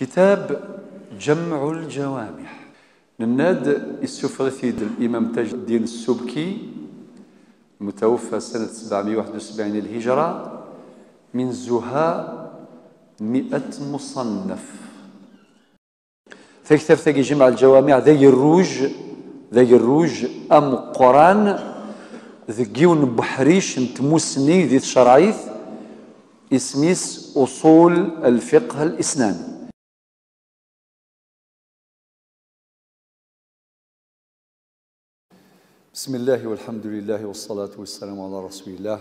كتاب جمع الجوامع نناد السفرثيد الإمام تاج الدين السبكي المتوفى سنة 771 الهجرة من زهاء مئة مصنف. فكتاب ثقي جمع الجوامع ذي الروج ذي الروج أم قران ذقيون بحريش نتموسني ذي الشرعيث إسميس أصول الفقه الإسلامي بسم الله والحمد لله والصلاة والسلام على رسول الله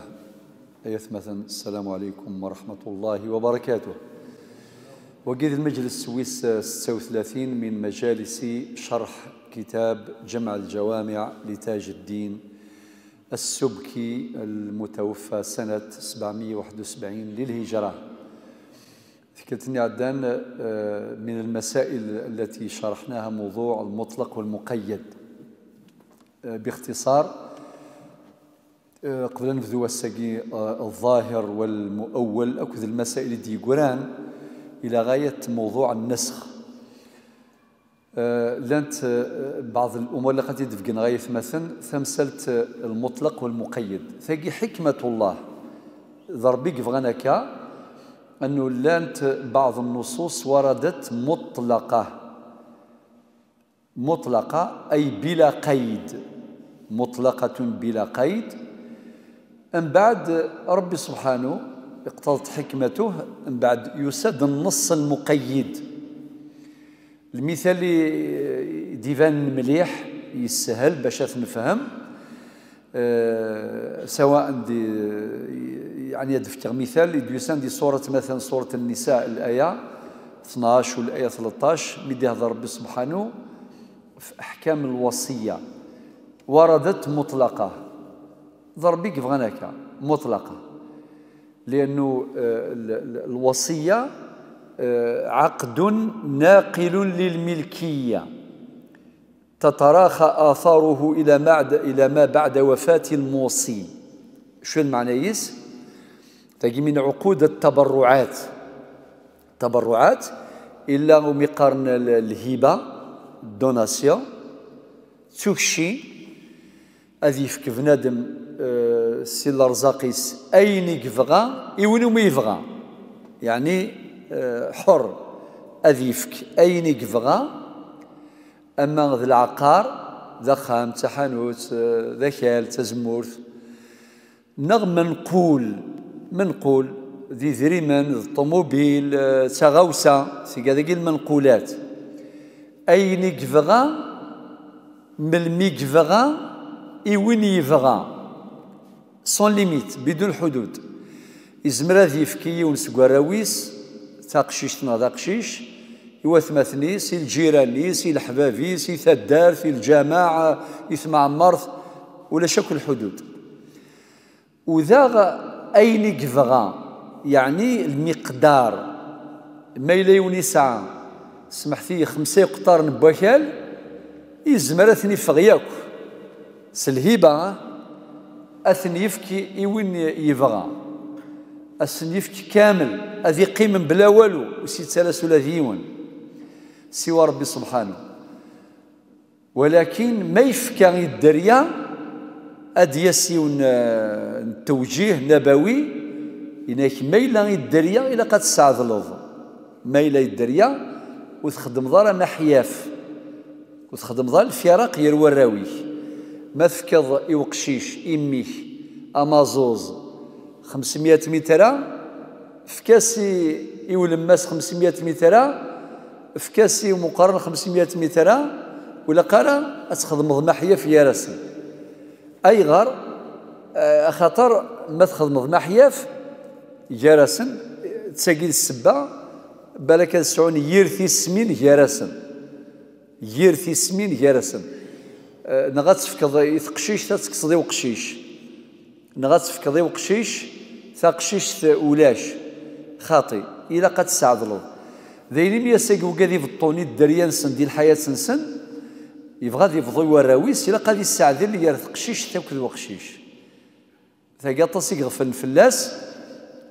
أيث السلام عليكم ورحمة الله وبركاته وقيد المجلس سويس 36 من مجالس شرح كتاب جمع الجوامع لتاج الدين السبكي المتوفى سنة 771 للهجرة ذكرتني عدان من المسائل التي شرحناها موضوع المطلق والمقيد باختصار آه، قبل نبدو الساقي الظاهر والمؤول أكد المسائل دي قران إلى غاية موضوع النسخ. آه، لانت آه، بعض الأمور اللي قد يدفقن غاية مثلا ثمسلت المطلق والمقيد. ثقي حكمة الله. ضربيك فغنكا أنه لانت بعض النصوص وردت مطلقة. مطلقة أي بلا قيد. مطلقة بلا قيد. من بعد ربي سبحانه اقتضت حكمته من بعد يسد النص المقيد. المثال ديفان مليح يسهل باش نفهم. أه سواء دي يعني يدفتر مثال يدوسان دي سورة مثلا سورة النساء الآية 12 والآية 13 مدي هذا ربي سبحانه. في أحكام الوصية. وردت مطلقة. ضربيك فغناك مطلقة. لأنه آه، الوصية عقد ناقل للملكية. تتراخى آثاره إلى ما إلى ما بعد وفاة الموصي. شو المعنى يس؟ تجي من عقود التبرعات. تبرعات إلا مقارن الهبة. دوناسيون تكشي أذي في بنادم آه، سي الرزاقيس أين يبغى يونو ما يبغى يعني حر أذيفك أين يبغى أما ذا العقار ذا خام تحانوت ذا كال تزمورت نغ منقول منقول ذي ذريمن الطوموبيل تغوسة في كذا المنقولات أين يبغى من يبغى إوين يبغى سون ليميت بدون حدود. إزمرا ذي فكي ونسقراويس تاقشيشتنا ذا قشيش يوثمثني سي الجيراني سي الحبابي سي ثدار في الجماعة يثمع مرض ولا شكل الحدود وذا أين يقفغا يعني المقدار. ما يليوني ساعة. سمحتي خمسة قطار نبوكال يزمر أثني فغياك سلهيبة أثني يفكي إيوين يبغى. السنيفك كامل أذي قيم بلا والو وسي ثلاث ولا ديون سوى ربي سبحانه. ولكن ما يفكى الدريا أديسي توجيه نبوي إنك ميلا الدريا إلى قد سعد اللوظ ميلا الدريا وتخدم ضار نحياف وتخدم ضار الفراق يروى الراوي ما تفكض إوقشيش إميك أمازوز 500 متر في كاسي يولماس 500 متر في كاسي مقارن 500 متر ولا قال أتخدم ضمحية في راسي. أي غار آه، خاطر ما تخدم ضمحية جراسن تساقي السبة بالك السعون يرثي السمين جراسن يرثي السمين جراسن آه، نغات تفكض يثقشيش تتكصدي وقشيش نغات تفكضي وقشيش ثاقشيش ولاش خاطي إلا قد سعدلو ذاين ميا ساقي وقادي فطوني الدريا نسن ديال الحياة نسن يبغى ذي فضي وراويس إلا قاد يساعد اللي يرث قشيش تاكل وقشيش ثاقي طاسي غفن فلاس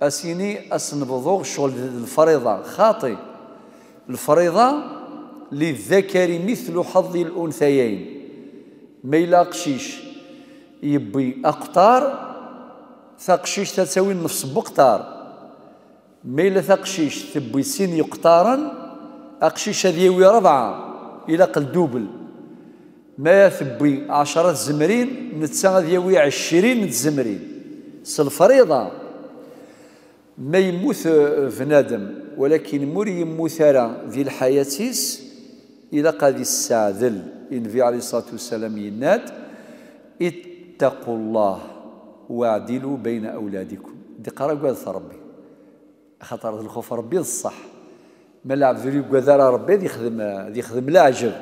أسيني أسنبضو شغل الفريضة. خاطي الفريضة للذكر مثل حظ الأنثيين. ما قشيش يبي أقطار ثقشيش تساوي نفس بقطار. ما إلا ثقشيش تبي سين يقطارا أقشيش هذه يوي ربعة. إلى قل دوبل. ما ثبي عشرة زمرين نتسا يوي عشرين زمرين. الفريضة ما يموت بنادم. ولكن مور يموت ذي الحياتيس إلى قد الساذل. النبي عليه الصلاة والسلام يناد اتقوا الله واعدلوا بين أولادكم. دي قرا قال ربي. خاطر الخوف ربي الصح. ما لعب ذري قدر ربي ذي خدم ذي خدم العجب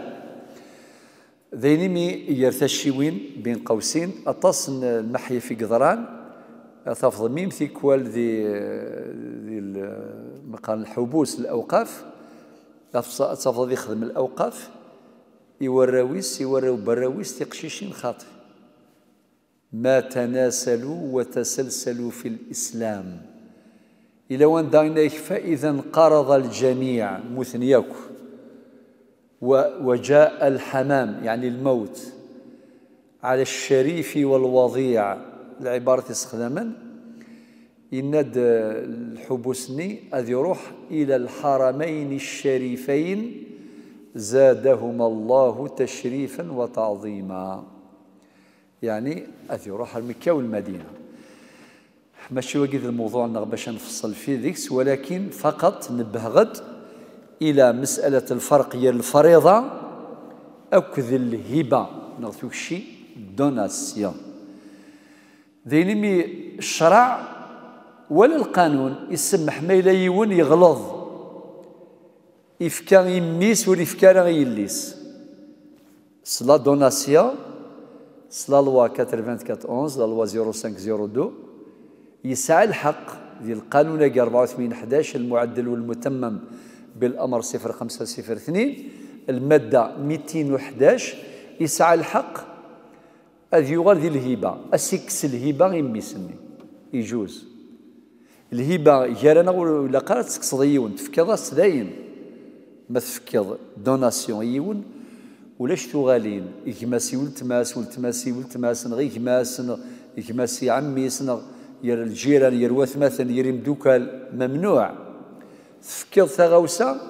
ذينمي يرتشيوين بين قوسين. أطاس المحيا في قدران. تفضل ميم كوال ذي ذي مقال الحبوس الأوقاف. تفضل يخدم الأوقاف. يوراويس يوراو براويس تقشيشين خاطئ. ما تناسلوا وتسلسلوا في الإسلام. إلى وان داينيك فإذا انقرض الجميع. مثنياك وجاء الحمام يعني الموت. على الشريف والوضيع. العبارة استخداما يند الحبوسني أذ يروح إلى الحرمين الشريفين زادهما الله تشريفا وتعظيما. يعني أذ يروح المكة والمدينة. ماشي وقيد الموضوع باش نفصل فيه ذيكس ولكن فقط نبه غد إلى مسألة الفرق هي الفريضة. أكذ الهبة. نغتوك شي دوناسيون ذينمي الشرع ولا القانون يسمح ما إلا يون يغلظ. إفكا يميس ولا إفكا يليس. سلا دوناسيون سلا لوا 84 لا لوا 0502 يسعى الحق ديال القانون 84 11 المعدل والمتمم بالأمر 0502 المادة 211 يسعى الحق اذ يغال ذي الهبه اسكس الهبه يميسني يجوز الهبه جارنا ولا قالت تقصد يون تفكض سداين ما تفكض دوناسيون يون ولاش تغالين إكماسي ولتماس ولتماسي ولتماس نغي إكماس إكماسي عميس ير الجيران ير وثمثن ير مدوكال ممنوع تفكض ثغوسة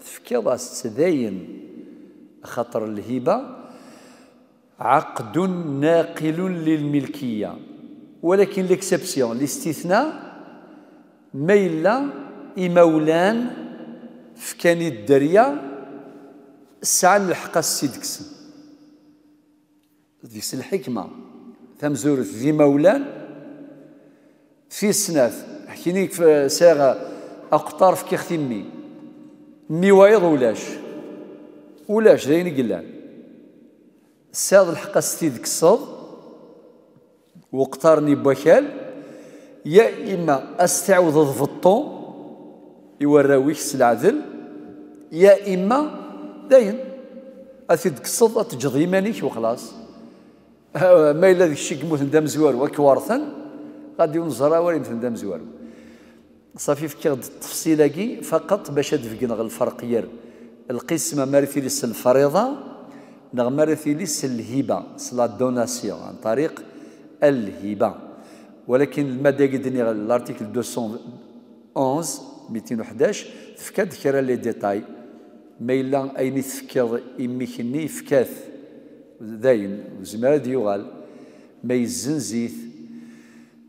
تفكض تداين خطر الهبة عقد ناقل للملكية. ولكن ليكسبسيون الاستثناء ميلا إمولان فكاني الدريا سعى الحق السيدكس ديك الحكمة. تمزورت ذي مولان. في سناث حكيني في ساغة أقطار في كيختمي مي وايض ولاش. ولاش داين قلان ساد الحق السيد كصد وقطارني بوكال يا إما أستعوض ضفطو يوراويك العدل يا إما داين أثيد كصد تجض يمانيك وخلاص. ما إلا ذيك الشيء كموت ندم زوار وكوارثا غادي ينزرا ولا ندم زوار. صافي فكر التفصيلة فقط باش تفقنا الفرق ير القسمة مارثي لس الفريضة نغ مارثي لس الهبة سلا دوناسيون عن طريق الهبة. ولكن المادة قدني الارتيكل 211 211 تفكد كرا لي ديتاي. ما إلا أين تفكر إميكني فكاث داين زمرا ديوغال. ما يزنزيث.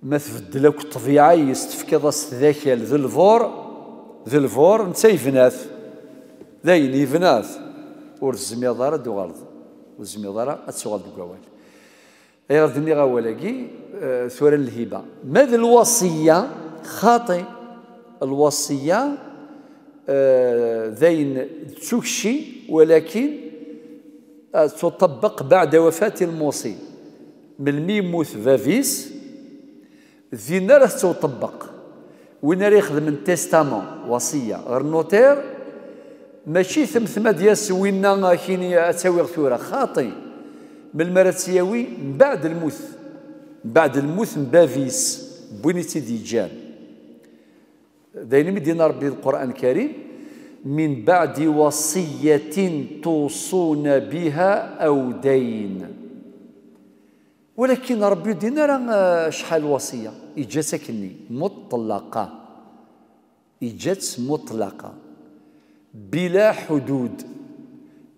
ما تبدل لك الطبيعة يستفكض ذاكال ذي الفور ذي الفور نتا يفناث. داين يفناث. ور الزميضارة دوغالض والزميضارة أتسوغال دوغوال أي غدني غاولاكي آه، ثورة الهبة ماذا الوصية؟ خاطئ. الوصية ذين آه، تشكشي ولكن آه، تطبق بعد وفاة الموصي. من الميموت فافيس ذينا راه تطبق. وين راه يخدم من تيستامون وصية. غير النوتير ماشي ثم ثم دياس وين كيني تساوي غثوره خاطي من المرات سياوي من بعد الموت من بعد الموت بافيس. بوينيتي ديجان. دايما مدينا ربي القرآن الكريم من بعد وصية توصون بها أو دين. ولكن ربي يدينا راه شحال وصية؟ إجا ساكني مطلقة. إجات مطلقة. بلا حدود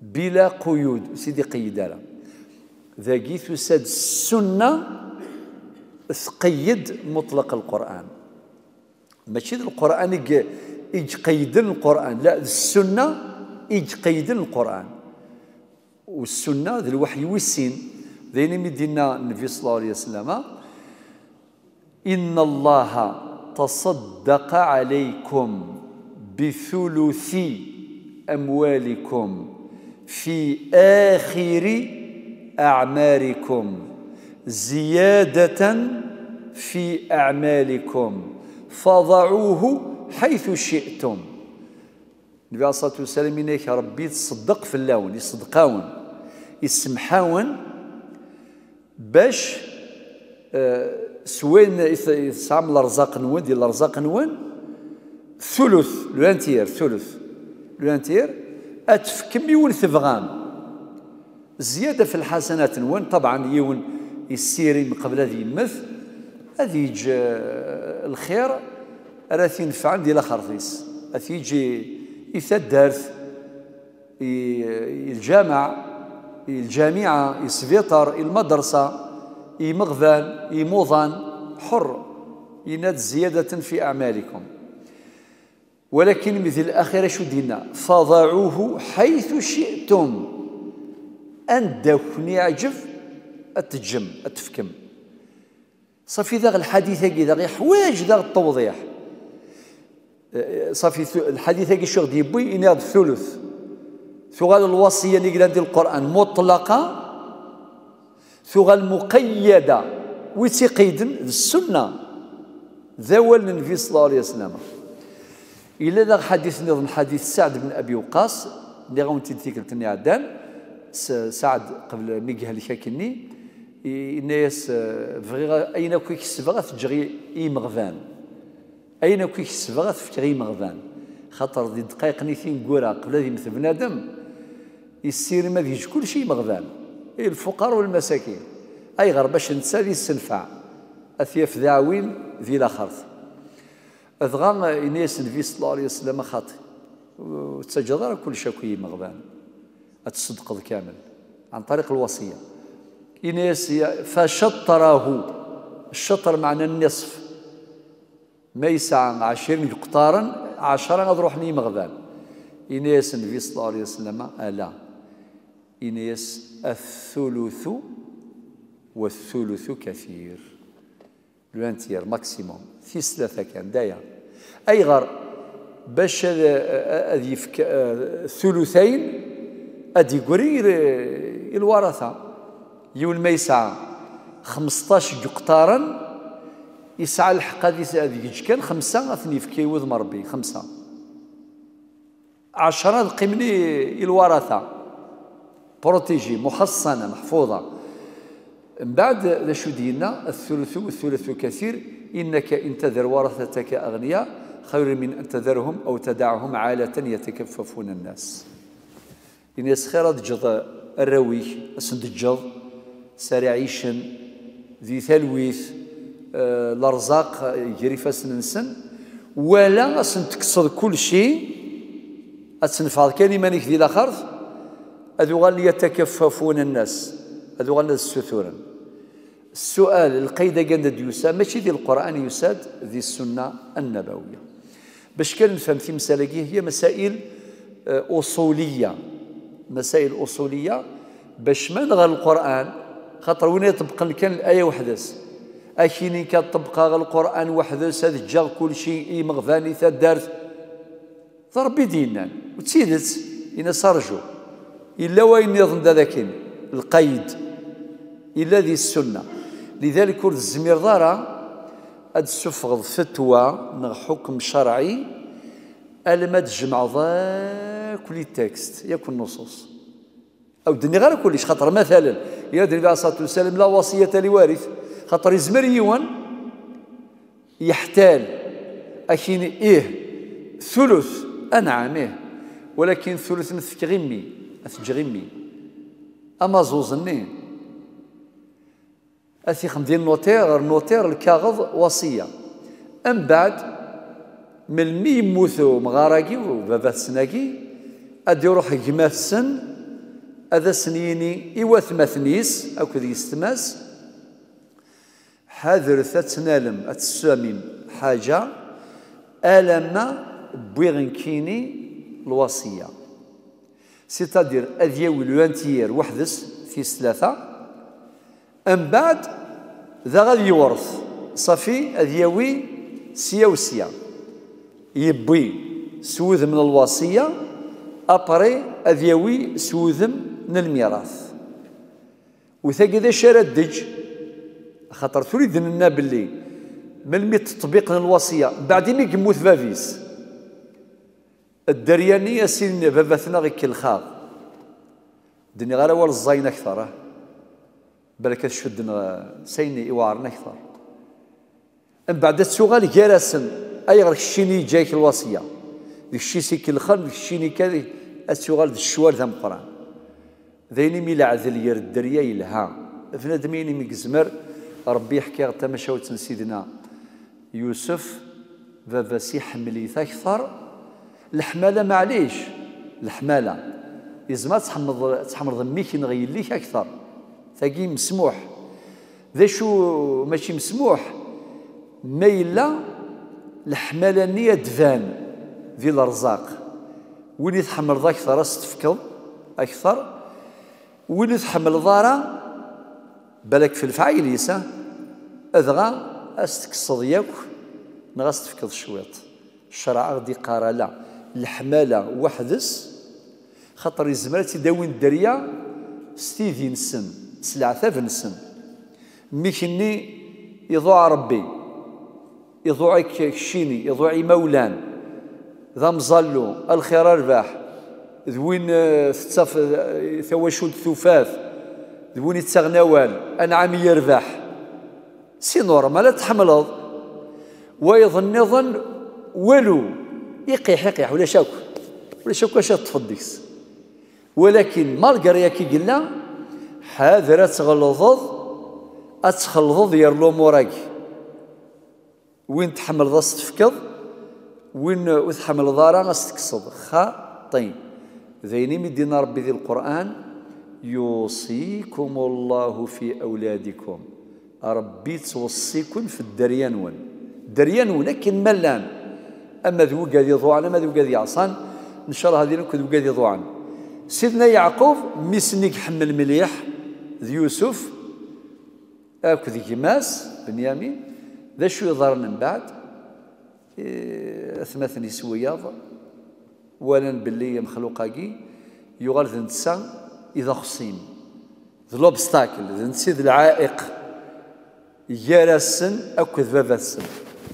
بلا قيود. سيدي قيد ذاكي تساد السنة تقيد مطلق القرآن. ماشي القرآن يقيد القرآن لا السنة يقيد القرآن. والسنة ذي الوحي والسين. ذين مدينا النبي صلى الله عليه وسلم إن الله تصدق عليكم. بثلث أموالكم في آخر أعماركم زيادة في أعمالكم فضعوه حيث شئتم. النبي عليه الصلاة والسلام ربي تصدق في اللون يصدقاون يسمحاون باش آه سوين يسعم الأرزاق نون ديال الأرزاق نون ثلث لو ثلث. لو أتفكم يون ثبغان زيادة في الحسنات نون طبعا يون يسيري من قبل هذه يمث هذه يجي الخير. راه تنفع ديال خرطيس. يجي يثدرث الجامع الجامعة يسفيطر المدرسة يمغذان يموضان حر. يناد زيادة في أعمالكم. ولكن مثل الأخيرة شو دينا؟ فضعوه حيث شئتم. أن داكني عجف أتجم أتفكم. صافي ذا الحديث كذا غير حوايج ذا التوضيح. صافي الحديث كي شو غادي يبوي يناض ثلث ثغال الوصية اللي قال القرآن مطلقة. ثغال مقيدة وتقيد السنة ذوال النبي صلى الله عليه وسلم. إلا ذا حديث نظم حديث سعد بن أبي وقاص اللي غونتي تيكلتني عدان سعد قبل ميقها الشاكني الناس فغيغا أين كويك سبغا تجري إيمغفان أين كويك سبغا تفكري إيمغفان خاطر دي دقائق نيثين قورا قبل هذه مثل بنادم يسير ما فيش كل شيء مغفان الفقراء والمساكين أي غير باش نتسالي السنفع أثياف ذاوين ذي الآخرث أذغى إنيس النبي صلى الله عليه وسلم خاطي وتسجد كل شكوي مغبان. أتصدق كامل عن طريق الوصية. إنيس فشطره. الشطر معنى النصف. ما يسعى عشرين قطارا عشرة لي مغبان. إنيس النبي صلى الله عليه وسلم ألا. إنيس الثلث والثلث كثير. لوانتير ماكسيموم. في ثلاثة كان داير أي غر باش هذه ثلثين أدي قرير الورثة يول ما يسعى 15 قطارا يسعى الحق هذه كان؟ خمسة أثني في كيوذ مربي خمسة. عشرة القمني الورثة بروتيجي محصنة محفوظة. من بعد شو دينا؟ الثلث والثلث كثير. إنك إن تذر ورثتك أغنياء خير من أن تذرهم أو تدعهم عالة يتكففون الناس. الناس خير جض الروي أسند الجض سريعيشن ذي ثلويث آه الأرزاق يجري فاسن ولا أسن تكسر كل شيء أتنفض كان مانيك ذي الأخرث أذوغال يتكففون الناس أذوغال السثورا. السؤال القيد قند ديوسا ماشي ذي القرآن يساد ذي السنة النبوية. باش كان نفهم في مسألة هي مسائل آه، أصولية. مسائل أصولية باش ما نغى القرآن خاطر وين يطبق كان الآية وحدس. أكيني كتبقى القرآن وحدس هذا جا كل شيء مغفاني ثدارت ضربي دينا وتسيدت إن سرجو إلا وين يظن ذاك القيد. إلا ذي السنة. لذلك ورد الزمير دارا أد سفغض فتوى نغ حكم شرعي ألما تجمع ذا كل التكست يكون نصوص. أو دني غير كلش خاطر مثلا يا النبي عليه الصلاة والسلام لا وصية لوارث خاطر يزمر يوان يحتال أكين إيه ثلث أنعم إيه ولكن ثلث تغمي أثجغمي أما زوزني. أثيخم ديال النوتير النوتير الكاغض وصية. أم بعد من مي يموتو مغاراكي وبابا سناكي أدي يروح جماث السن هذا سنيني إيوا ثماثنيس كذي يستماس حاذر تتنالم أتسامم حاجة. ألما بويغنكيني الوصية. سيتادير أذيوي لوانتيير وحدس في ثلاثة. أم بعد؟ ذا غادي يورث. صافي أذيوي سيا وسيا. يبوي سوذ من الوصية. أبري أذيوي سوذم من الميراث. وثاقي ذا شارع الدج. خاطر تريد لنا باللي من تطبيق الوصية. بعد ما يموت فافيس الدريانية سين باباتنا غير كالخاغ دني غير أول الزاين أكثر بل كتشد سيني إوارنا أكثر من بعد السؤال جالسن أي غير الشيني جايك الوصية؟ ديك الشي سيك الخل ديك الشيني كذي السؤال ذا الشوال ذا مقران ذيني ميلا عذل ير الدريا يلها. فنادمين ميكزمر ربي يحكي تمشاوت سيدنا يوسف بابا سي حملي أكثر الحمالة معليش الحمالة. يزما تحمض تحمض ميك نغير ليك أكثر. ثقي مسموح ذا شو ماشي مسموح ما الا الحماله نية دفان ذي الارزاق وين يتحمل ذا أكثر استفكض أكثر وين يتحمل ضارا بالك في الفعيل يسا اذغى استكصد ياك نغاس تفكض شويط الشرع غدي قارا لا الحمالة وحدس خاطر يزمر تداوين الدريا ستيدي نسن ثلاثة نسن ميكني يضوع ربي يضوع كشيني يضوع مولان ذا مظلو الخير رباح ذوين تتف ثواشود ثفاف ذوين يتغنوال أنعام يربح سي نورمال تحملض. ويظن يظن ولو يقيح يقيح ولا شاك. ولا شاك واش تفضيكس ولكن مالغريا كي قلنا؟ حاذر تغلظض أتخلظض يا الأمور وين تحمل ضا تفكض وين وتحمل ضارا غاستكصد خا طيب ذيني مدينا ربي ذي القرآن يوصيكم الله في أولادكم. ربي توصيكم في الدريان ون دريان ولكن ملان. أما ذو قاد يضوعن أما ذو قاد يعصان إن شاء الله هذه ذو قاد يضوعن سيدنا يعقوب ميسنيك حمل مليح. يوسف ذي كماس بنيامين ذا شو يظهر من بعد؟ أثمثني سوياض ولا باللي مخلوقاكي يغال ذا نتسا إذا خصيم ذا l'obstacle ذا نسيد العائق. أكو ذبابا السن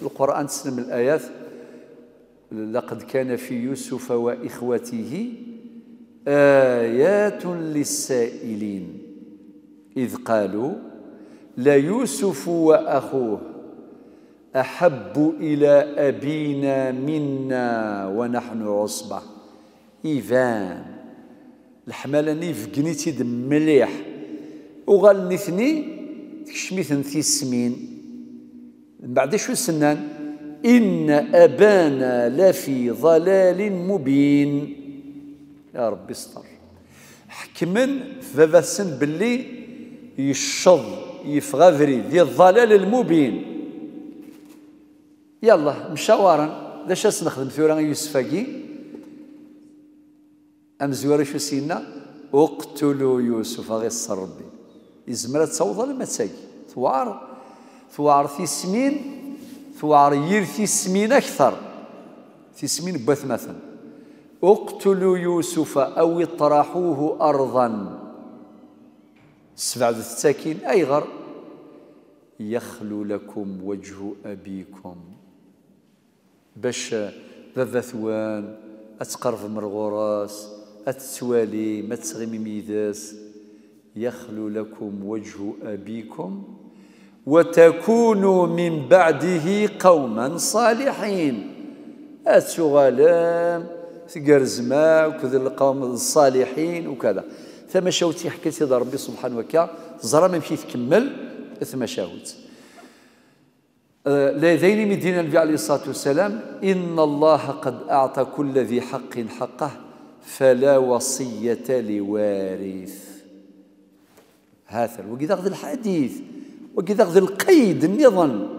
القرآن تسلم الآيات لقد كان في يوسف وإخوته آيات للسائلين. إذ قالوا ليوسف وأخوه أحب إلى أبينا منا ونحن عصبة. ايفان الحمالة نيف قنيتي مليح. وغال نثني تكشميثن في السمين. بعد شو سنان؟ إن أبانا لفي ضلال مبين. يا ربي استر. حكمن في السن باللي يشض يفغفري ذي الضلال المبين. يلا مشاورا لاش نخدم ثورا يوسفاكي أم زوار شو سينا اقتلوا يوسف غير ربي. يزمر تصوض لما تساقي؟ ثوار ثوار في سمين ثوار يرثي سمين أكثر. في سمين بث مثلا. اقتلوا يوسف أو اطرحوه أرضا. سبع الساكين أيغر يخلو لكم وجه أبيكم. باش بابا ثوان أتقرب من الغراس أتسوالي ما تسغي ميداس. يخلو لكم وجه أبيكم وتكونوا من بعده قوما صالحين. أتغلام تقرزما وكذا القوم الصالحين وكذا. ثم شوتي حكيتي ربي سبحانه وتعالى زرا ما يمشي تكمل ثم شاوت. لذين من دين النبي عليه الصلاة والسلام إن الله قد أعطى كل ذي حق حقه فلا وصية لوارث. هذا وكذا ذا الحديث وكذا ذا القيد النظام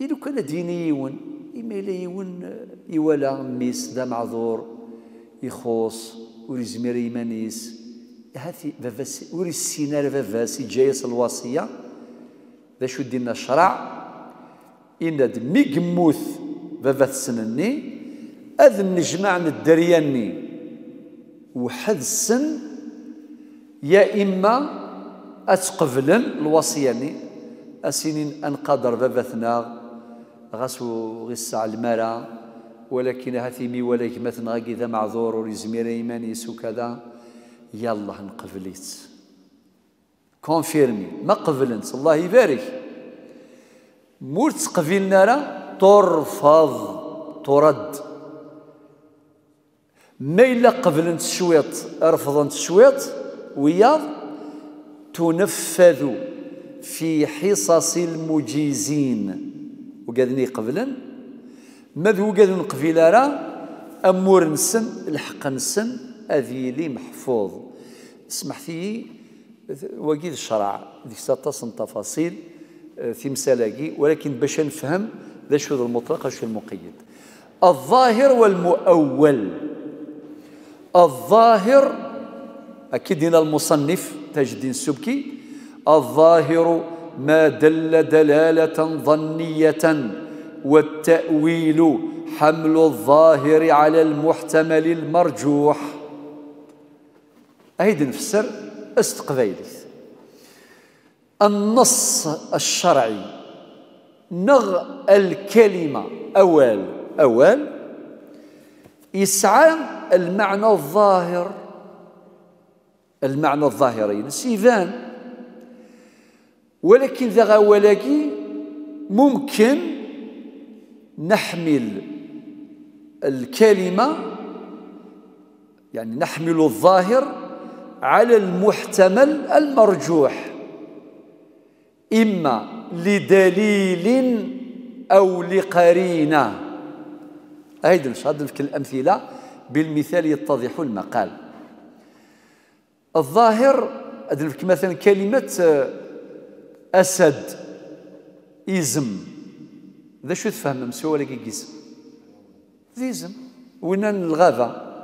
إذا كان ديني يون إما إلا يون يولا ميس دا معذور يخوص وريزمير يمانيس هاتي فافاس وري السينار فافاس جايس الوصيه ذا شو دينا الشرع إن مي قموث بابا السنني أذ نجمع الدرياني وحد السن يا إما أتقبلن الوصياني أسنين أنقدر بابثنا غسو غسع المرا ولكن هاتيمي ولكن مثلا غاكي معذور وريزمير إيمانيس وكذا يلا نقبليت كونفيرمي ما قبلنت الله يبارك. مور تقبلنا راه ترفض ترد. ما إلا قبلنت شويط رفضنت شويط وياض تنفذ في حصص المجيزين. وقادني قبلا ماذا قادن قبيل راه أمور نسن الحق نسن أذيلي محفوظ. اسمحتي وكيد الشرع ديك تصن تفاصيل آه، في مسالاقي ولكن باش نفهم ذا شو المطلق شو المقيد. الظاهر والمؤول. الظاهر أكيد هنا المصنف تاج الدين السبكي. الظاهر ما دل دلالة ظنية. والتأويل حمل الظاهر على المحتمل المرجوح. أيضا نفسر استقبيلث النص الشرعي نغ الكلمة أول أول يسعى المعنى الظاهر. المعنى الظاهري سيفان. ولكن ذا ولكن ممكن نحمل الكلمة يعني نحمل الظاهر على المحتمل المرجوح إما لدليل أو لقرينة. أيضا نشهد في الأمثلة بالمثال يتضح المقال. الظاهر مثلا كلمة أسد إزم. ذا شو تفهم مسوى ولا كيزم زيزم وين الغابة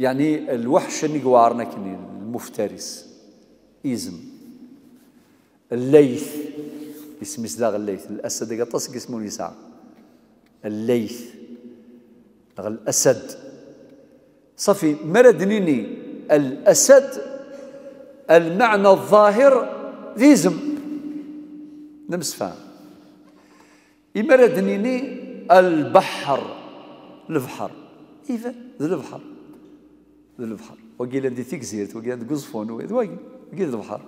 يعني الوحش نقوارنا كني المفترس إزم الليث اسم سداغ الليث الأسد قطس اسمه نساء الليث الأسد صفي مردنيني الأسد المعنى الظاهر ذيزم نمس فهم يمردنيني البحر. البحر. إذا البحر. البحر. وقيل عندي تكزيرت وقيل عندي قزفون وقيل البحر.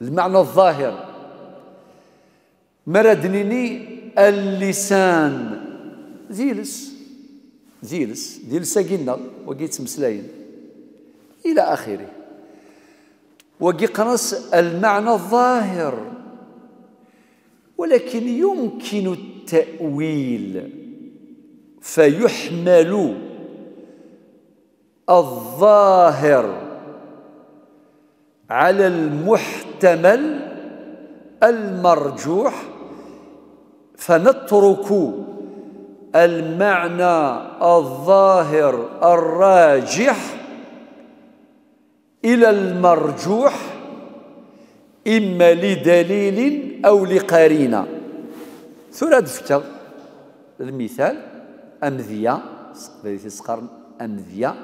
المعنى الظاهر. مردنيني اللسان. زيلس. زيلس. زيلس قلنا وقيت مسلاين إلى آخره. وقي قنص المعنى الظاهر. ولكن يمكن التأويل فيحمل الظاهر على المحتمل المرجوح فنترك المعنى الظاهر الراجح إلى المرجوح إما لدليل أو لقرينة. ثلاث فتر المثال أمذية سقر أمذية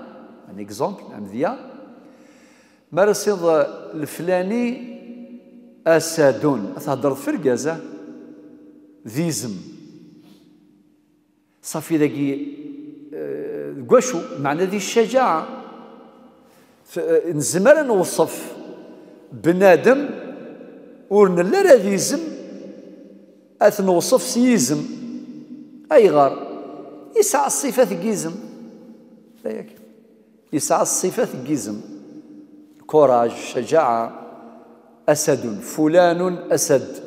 ان اكزومبل أمذية. مرصد الفلاني اسد تهضر في الجازة ذيزم. صافي ذاكي كواشو آه، معنى ذي الشجاعة. آه، نزمر نوصف بنادم ورن لا ذيزم اث نوصف سيزم أي غار؟ يسعى الصفة جيزم ياك. يسعى الصفة جيزم كوراج شجاعة أسد فلان أسد.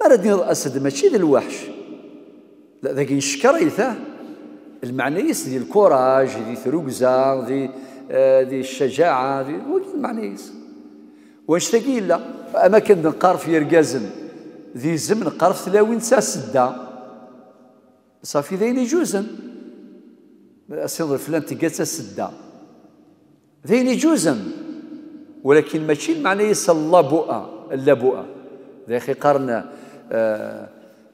ما ردين الأسد؟ ماشي ذي الوحش. لا ذاك يشكر المعنى يس ديال الكوراج دي ثروكزا دي آه دي الشجاعة دي المعنى يس. واش تقي لا؟ أما كان نقار في رقازن ذي زمن قرف ثلاوين ساسدا صافي ذين يجوزن أصير فلان تقاس السدة ذين يجوزن ولكن ماشي المعنى يس اللبؤة اللبؤة ذي أخي قرن آه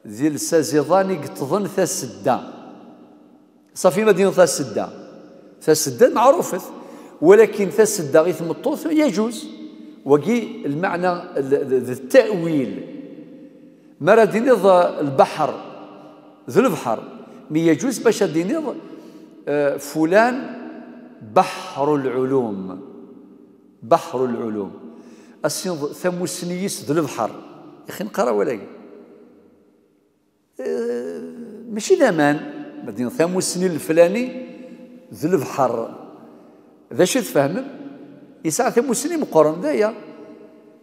ذي السازيضاني قتظن ثا السدة صافي مدينة ثا السدة ثا السدة معروفة ولكن ثا السدة غيث مطوث يجوز وقي المعنى التأويل. مرة البحر ذو البحر. مي يجوز باش دينيض آه، فلان بحر العلوم. بحر العلوم. السنض ثمو سنيس ذو البحر. يا أخي نقرأ ولا أه ماشي ذمان ثمو السنين الفلاني ذو البحر. ذا شو تفهم يسعى ثمو سنين مقارن ذايا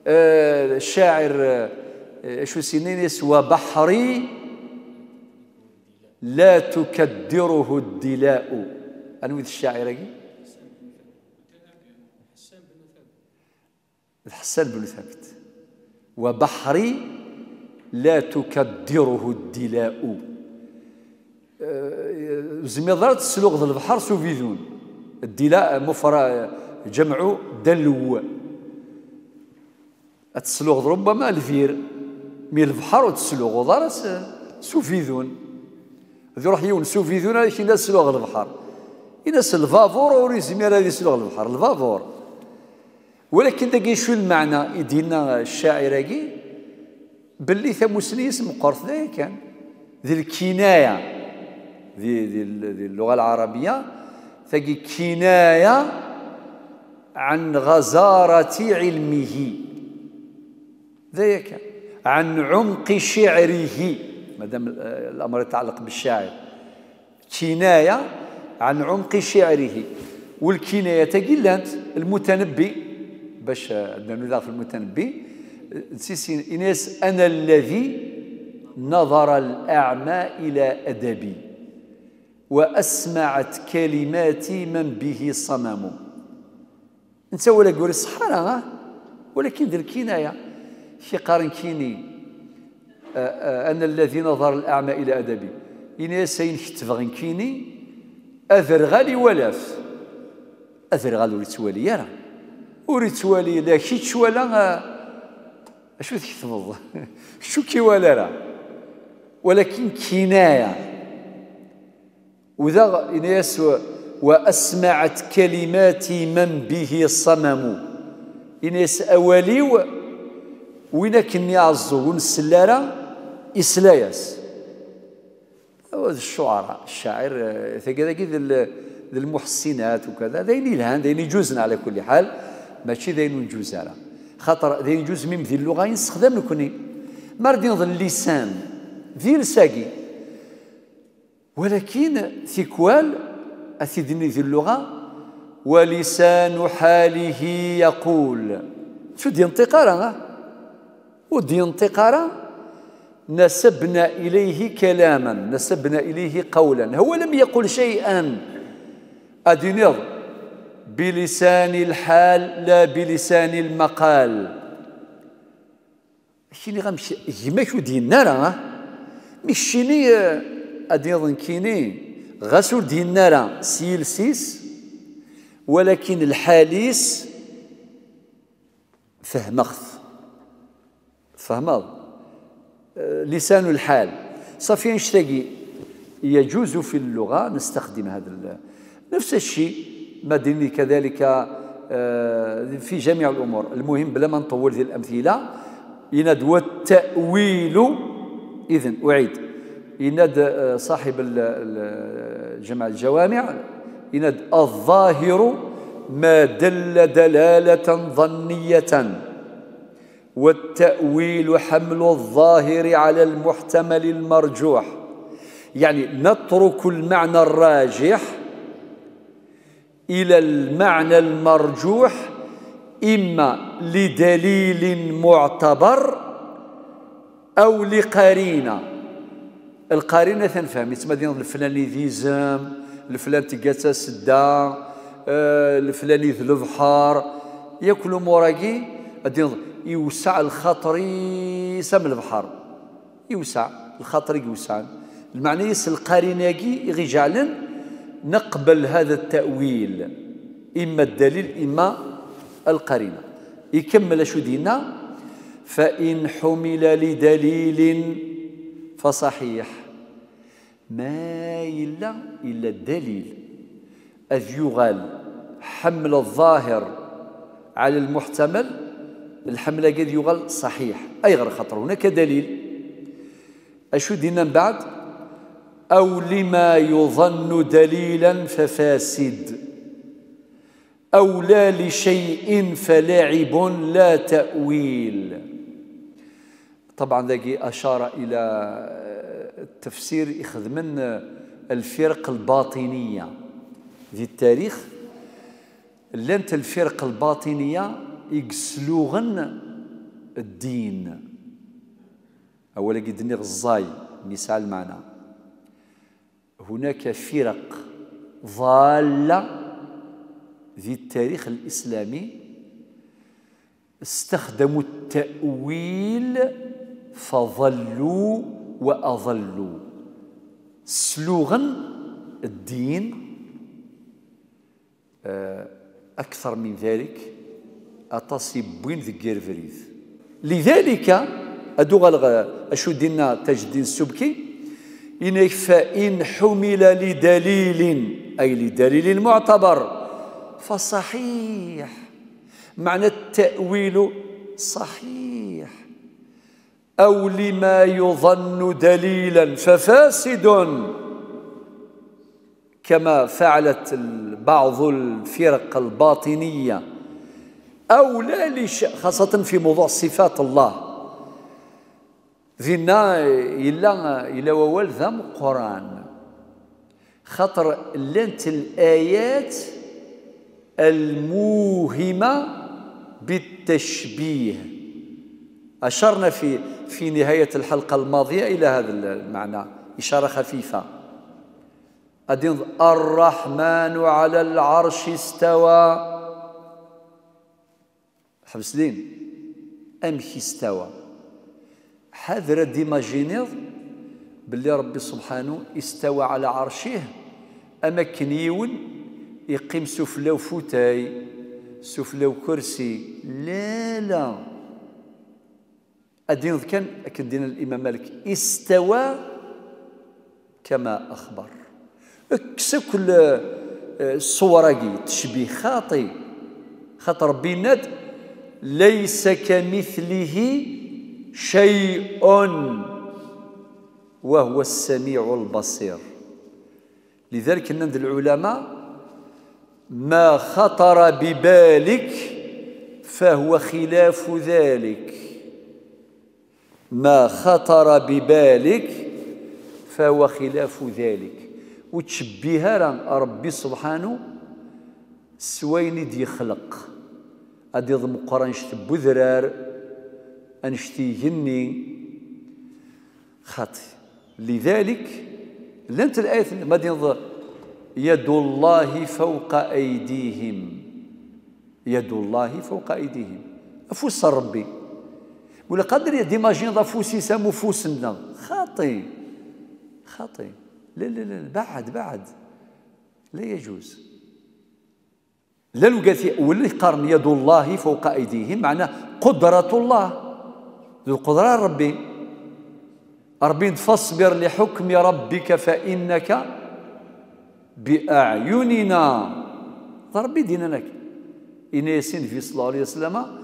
أه الشاعر أه شو سنين يسوى بحري. لا تكدره الدلاء. ويد الشاعر الحسان بن ثابت. وبحري لا تكدره الدلاء. أه، زميضرات السلوغ البحر سوفيذون الدلاء مفرا جمع دلو. التسلوغ ربما الفير مي البحر وتسلوغ. ضرس سوفيذون. ذي يروح يونسو في ذونا كي ناس سلوغ البحر يناس الفافور وريزمي ميرا هذه سلوغ البحر الفافور. ولكن داكي شو المعنى؟ يدينا الشاعر كي باللي ثموسني اسم قرث ذا كان. ذي الكناية. ذي, ذي, اللغة العربية. ثقي كناية عن غزارة علمه. ذاك عن عمق شعره. ما دام الأمر يتعلق بالشاعر. كناية عن عمق شعره. والكناية تقلانت المتنبي. باش عندنا في المتنبي. نسيسي إناس أنا الذي نظر الأعمى إلى أدبي. وأسمعت كلماتي من به صمم. انت ولا قول الصحراء ولكن ذي الكناية. في قارن كيني أن الذي نظر الأعمى إلى أدبي. إني سين كتفغن كيني أذر غالي ولاف أذر غالي وريتوالي يرى وريتوالي لا كيتش ولا أشو تكتبض شو كي ولا راه؟ ولكن كناية. وذا إنيس وأسمعت كلماتي من به صمم. إنيس أولي وين كني عزو ونسلارة إسلاياس. الشعراء الشاعر كذا كذا المحسنات وكذا. ذين الهان ذين يجوزنا على كل حال. ماشي ذين نجوز على خاطر ذين يجوز ميم ذي اللغة يستخدم نكوني مردين اللسان ذي الساقي. ولكن ثيكوال أثيدني ذي اللغة ولسان حاله يقول. شو دي انتقارا ودي انتقارا نسبنا إليه كلاما نسبنا إليه قولا. هو لم يقل شيئا. أدينيض بلسان الحال لا بلسان المقال. شيني غمشي يماك دينا راه مشيني أدينيض كيني غسو دينا راه سيلسيس ولكن الحاليس فهمخت فهمض لسان الحال. صافي نشتاقي يجوز في اللغة نستخدم هذا نفس الشيء. مدني كذلك آه، في جميع الأمور. المهم بلا ما نطول ذي الأمثلة يناد والتأويل إذن أعيد. يناد آه، صاحب جمع الجوامع يناد الظاهر ما دل دلالة ظنية والتأويل حمل الظاهر على المحتمل المرجوح. يعني نترك المعنى الراجح إلى المعنى المرجوح إما لدليل معتبر أو لقرينة. القرينة تنفهم يتسمى ديال الفلاني ذي زام الفلان تقاتا سدا آه، الفلاني ذي البحر ياكل موراكي يوسع الخاطر يسمى البحر يوسع الخاطر يوسع. المعنى يس القرينة غي نقبل هذا التأويل إما الدليل إما القرينة. يكمل شو دينا فإن حمل لدليل فصحيح. ما إلا إلا الدليل. أذ يغال حمل الظاهر على المحتمل الحملة قد يغال صحيح. أي غير خطر هناك دليل. أشو دينا من بعد؟ أو لما يظن دليلا ففاسد. أو لا لشيء فلاعب لا تأويل. طبعا ذاكي أشار إلى التفسير إخذ من الفرق الباطنية. في التاريخ لانت الفرق الباطنية يقسلوغن الدين. أولا قد غزاي مثال معنا. هناك فرق ضالة في التاريخ الإسلامي استخدموا التأويل فظلوا وأضلوا سلوغن الدين آه، أكثر من ذلك أتصي بوين ذكير فريد لذلك أدو غلغ أشو دينا تاج الدين السبكي إن فإن حمل لدليل أي لدليل معتبر. فصحيح معنى التأويل صحيح. أو لما يظن دليلا ففاسد. كما فعلت بعض الفرق الباطنية. أو لا لش خاصة في موضوع صفات الله. فينا إلا إلا ووال ذم قرآن. خاطر لنت الآيات الموهمة بالتشبيه. أشرنا في في نهاية الحلقة الماضية إلى هذا المعنى إشارة خفيفة. أدين الرحمن على العرش استوى. حبس لين أمشي استوى؟ حذر ديماجينيض باللي ربي سبحانه استوى على عرشه. أمكن يون يقيم سفلى وفوتاي سفلى وكرسي. لا لا. أدين كان أكدين الإمام مالك استوى كما أخبر. كل الصوراقي آه، تشبيه خاطي خاطر ربي ليس كمثله شيء وهو السميع البصير. لذلك نند العلماء ما خطر ببالك فهو خلاف ذلك. ما خطر ببالك فهو خلاف ذلك. وتشبيها ربي سبحانه سوين دي خلق. ادي ضم قران شت بذرار انشتي جني خاطي. لذلك لنت الآية ما يد الله فوق أيديهم. يد الله فوق أيديهم. أفوس ربي. ولا قادر ديماجين ضفوسي سامو فوسنا خاطي خاطي لا لا لا بعد بعد. لا يجوز. لا الوقاثي واللي قارن يد الله فوق أيديهم معناه قدرة الله. ذو قدرة ربي. ربي فاصبر لحكم ربك فإنك بأعيننا. ربي دينا لك. إن ياسين في صلى الله عليه وسلم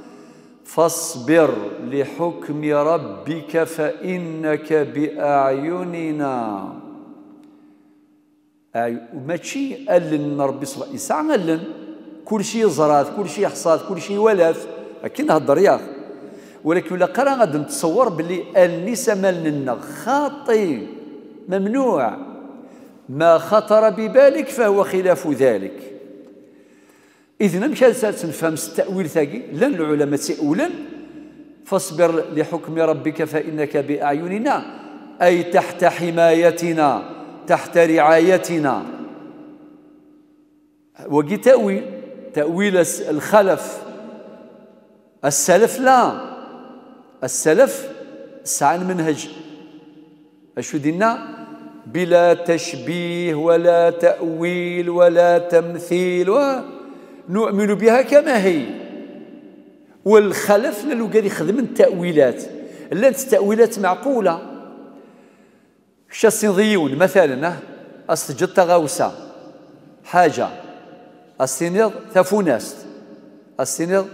فاصبر لحكم ربك فإنك بأعيننا. ماشي ألن ربي صبح يسعى ألن كل شيء زرات كل شيء حصاد كل شيء ولات. أكيد هضر ياخ ولكن لا قرأ غادي نتصور باللي النساء مالنا خاطي ممنوع. ما خطر ببالك فهو خلاف ذلك. إذن مش نفهم التأويل ثاقي لن العلماء أولا فاصبر لحكم ربك فإنك بأعيننا أي تحت حمايتنا تحت رعايتنا. وقي تأويل تأويل الخلف. السلف لا. السلف سعى المنهج أشو دينا؟ بلا تشبيه ولا تأويل ولا تمثيل ونؤمن بها كما هي. والخلف لأنه قال يخدم التأويلات. لانت التأويلات معقولة. الصينيون مثلا أستجد تغاوسة حاجة. السينيض ثفوناست السينيض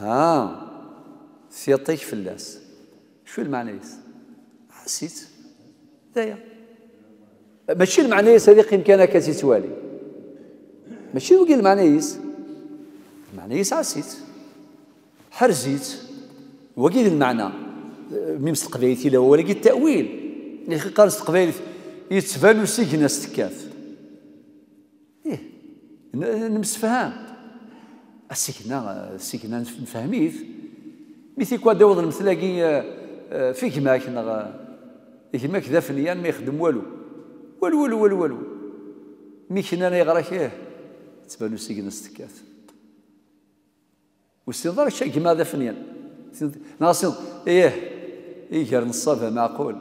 ها سيطيك فلاس. شو المعنى يس حسيت. ذايا. ماشي المعنى يس هذه يمكن توالي. ماشي وقي المعنى يس عسيت. حرزيت. وقيل المعنى. ميمس تقبيلتي له ولكن التأويل اللي قال استقبال يتبانو سجن استكاف. إيه نمسفهام. السكنة السكنة نفهميث مثل كوا داود المثلاقي في كماك نغ كماك ذا فنيان ما يخدم والو. والو والو والو مي كنا يغرا إيه. تبانو سجن استكاف واستنظار الشيء كما ذا فنيان ناصر إيه إيه نصافه معقول.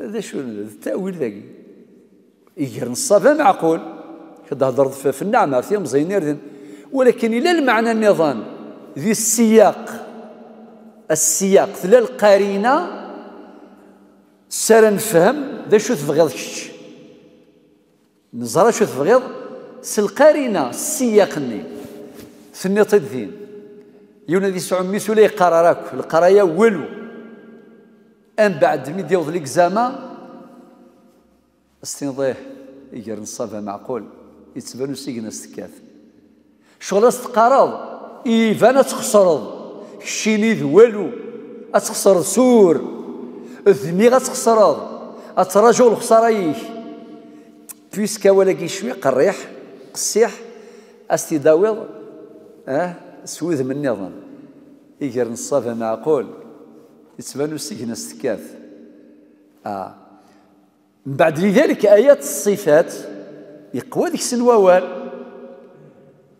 هذا شو التأويل ذاك. يجر نصافة معقول. كتهضر في النعمة في مزينير ولكن إلى المعنى النظام ذي السياق السياق لا القرينة سار نفهم ذا شو تبغيض كش شو تبغيض سالقرينة السياق ني ثني طيدين يونا ذي سعمي سولي قراراك القرايا ولو أم بعد مي ديوض ليكزاما استنضيه يجر نصافة معقول. يتبانو سيقنا استكاث شغل استقارض إيفانا تخسرض كشيني ذوالو أتخسر سور. ذمي غتخسرض. أتراجو الخساريك بيسكا ولا شوي قريح. قسيح استداوض آه سوذ من النظام يجر نصافة معقول يتبانو السجن السكاث آه. من بعد لذلك آيات الصفات يقوى ذيك السنووال.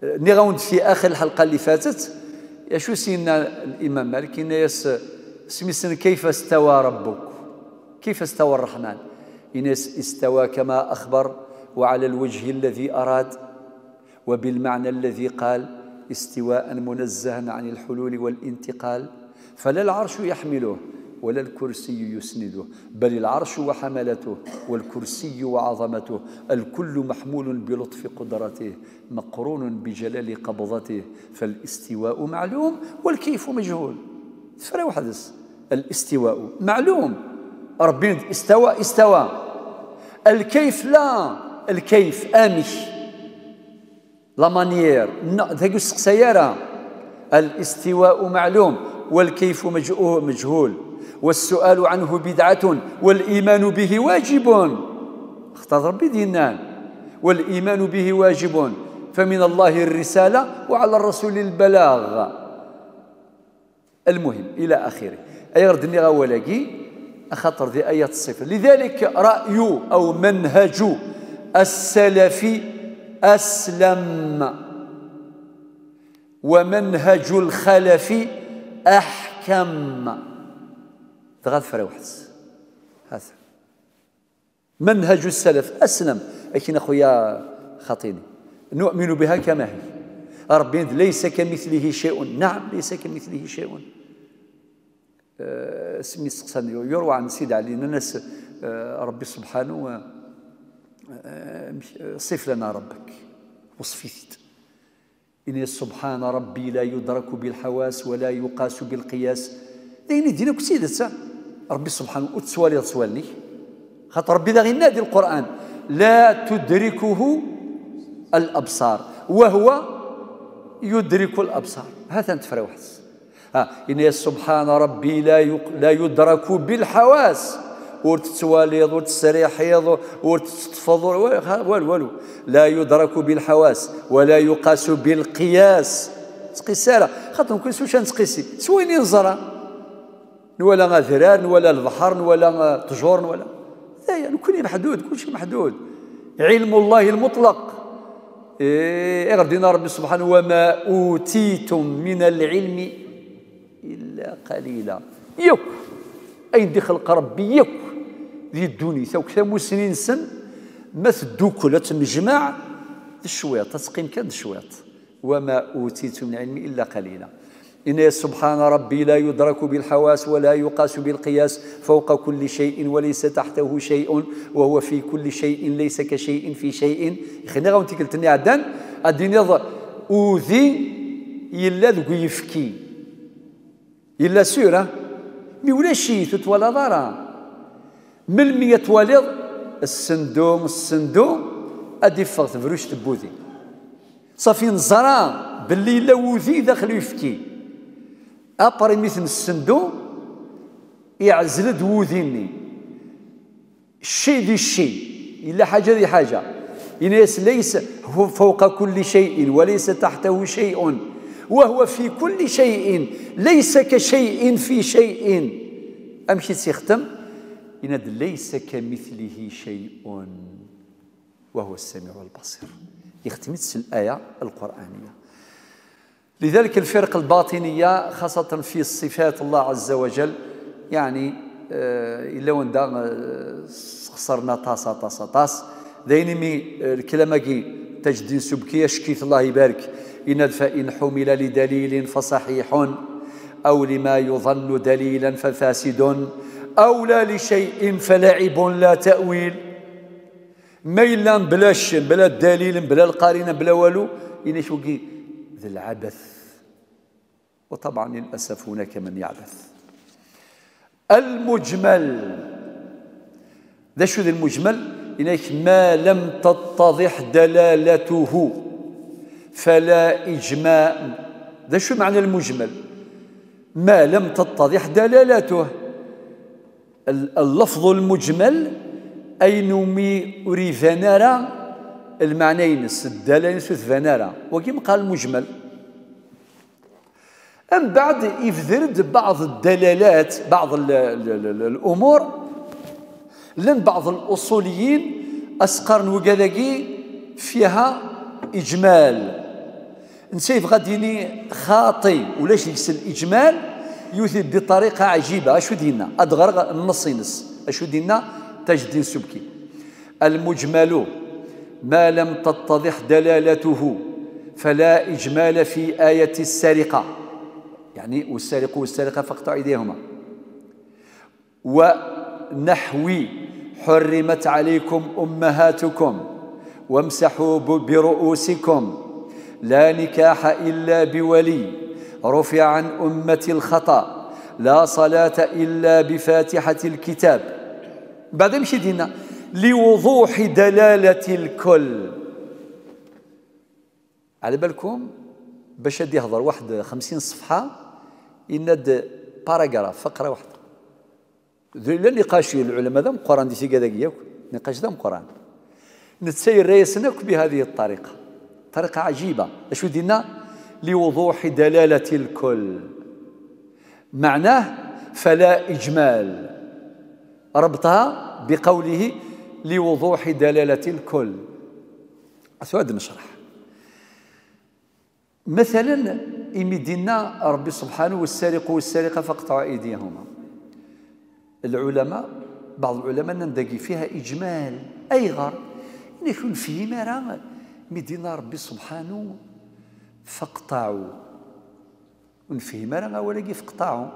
نغاوند في آخر الحلقة اللي فاتت يا شو سينا الإمام مالك إن يس سميسن كيف استوى ربك؟ كيف استوى الرحمن؟ إن استوى كما أخبر وعلى الوجه الذي أراد وبالمعنى الذي قال استواء منزها عن الحلول والانتقال. فلا العرش يحمله ولا الكرسي يسنده بل العرش وحملته والكرسي وعظمته. الكل محمول بلطف قدرته مقرون بجلال قبضته. فالاستواء معلوم والكيف مجهول. فرا وحدث الاستواء معلوم. ربي استوى استوى. الكيف لا. الكيف امش لا مانيير. ذاك السيارة الاستواء معلوم والكيف مجهول. والسؤال عنه بدعة والإيمان به واجب. اختار ربي دينان. والإيمان به واجب. فمن الله الرسالة وعلى الرسول البلاغ. المهم إلى آخره. أي ردني غولاقي أخطر ذي آيات الصفر. لذلك رأي أو منهج السلف أسلم. ومنهج الخلف أحكم. تغاد فروحس هذا. منهج السلف أسلم. لكن أخويا خطيني. نؤمن بها كما هي. ربي ليس كمثله شيء. نعم ليس كمثله شيء. أه سمي سقسان يروى عن سيد علي. ناس أه ربي سبحانه صف لنا ربك وصفيت. إن سبحان ربي لا يدرك بالحواس ولا يقاس بالقياس. دين دينك سيدة ربي سبحانه وتسوالي تسوالني خاطر ربي ذا نادي القرآن. لا تدركه الأبصار وهو يدرك الأبصار. هذا أنت ها إن سبحان ربي لا لا يدرك بالحواس. ور تتواليض ور تستريحيض ور تتفض والو والو. لا يدرك بالحواس ولا يقاس بالقياس. تقيس سالا خاطر كل سوش نتقيسي. سوين ينزرا. ولا غذران ولا البحر ولا تجور ولا لا كل محدود كل شيء محدود. علم الله المطلق. إيه غدينا ربي سبحانه وما أوتيتم من العلم إلا قليلا. يوك أين دخل ربي؟ يوك ذي الدنيا سوك ثمو سنين سن ما تدوك ولا تنجمع الشويط تسقيم كان الشويط. وما أوتيتم من العلم إلا قليلا. إن سبحان ربي لا يدرك بالحواس ولا يقاس بالقياس فوق كل شيء وليس تحته شيء وهو في كل شيء ليس كشيء في شيء. خلينا غاون تيكلتني عدان الدنيا أوذي إلا ذو يفكي. إلا سورة مي ولا شيء تتولى ضرا من مية تواليض السندوم السندوم أدي فغت فروش تبوذي. صافي نزرا باللي لا وذي داخل يفكي. أبري مثل السندو يعزل دوذيني الشيء ذي الشيء إلا حاجة ذي حاجة. إنس ليس هو فوق كل شيء وليس تحته شيء. وهو في كل شيء ليس كشيء في شيء. أمشي سيختم إن ليس كمثله شيء وهو السميع البصير. يختم الآية القرآنية. لذلك الفرق الباطنية خاصة في صفات الله عز وجل يعني آه، إلا وندا آه، خسرنا طاسة طاسة طاس. مي الكلمة تجدين سبكي شكيت الله يبارك. إن فإن حمل لدليل فصحيح أو لما يظن دليلا ففاسد. أو لا لشيء فلعب لا تأويل. ميلا بلاش بلا دليل بلا القارنة بلا والو. إن شوكي ذي العبث. وطبعا للأسف هناك من يعبث. المجمل. ذا شو ذي المجمل؟ إنك ما لم تتضح دلالته. فلا إجماع ذا شو معنى المجمل؟ ما لم تتضح دلالته. اللفظ المجمل أي نمي أري فنرى المعنيين الدلالة فنرى وكيما قال المجمل أم بعد يفذرد بعض الدلالات بعض ال ال ال الأمور لن بعض الأصوليين أسقر وكذاكي فيها إجمال. نسيف غاديني خاطي ولاش يكس الإجمال؟ يثيب بطريقة عجيبة. أشو دينا؟ أدغر النص ينس. أشو دينا؟ تجدين سبكي. المجمل ما لم تتضح دلالته فلا إجمال في آية السرقة. يعني والسارق والسارقة فاقطعوا أيديهما. ونحوي حرمت عليكم أمهاتكم وامسحوا برؤوسكم. لا نكاح إلا بولي. رفع عن أمة الخطأ. لا صلاة إلا بفاتحة الكتاب. بعد مشي دينا. لوضوح دلالة الكل. على بالكم؟ باش يهضر واحد خمسين صفحة يند باراغراف فقرة واحدة. لا نقاش العلماء ذا قران دي سيكا ذاك نقاش ذا قران نتسير ريسنك بهذه الطريقة. طريقة عجيبة. أشو دينا؟ لوضوح دلالة الكل. معناه فلا إجمال. ربطها بقوله لوضوح دلالة الكل. هذا نشرح مثلا إمدنا ربي سبحانه والسارق والسارقة فاقطعوا أيديهما. العلماء بعض العلماء نندقي فيها إجمال أي غر يكون فيه مرا مدينا ربي سبحانه فاقطعوا. ونفهم مرا أولا فقطعوا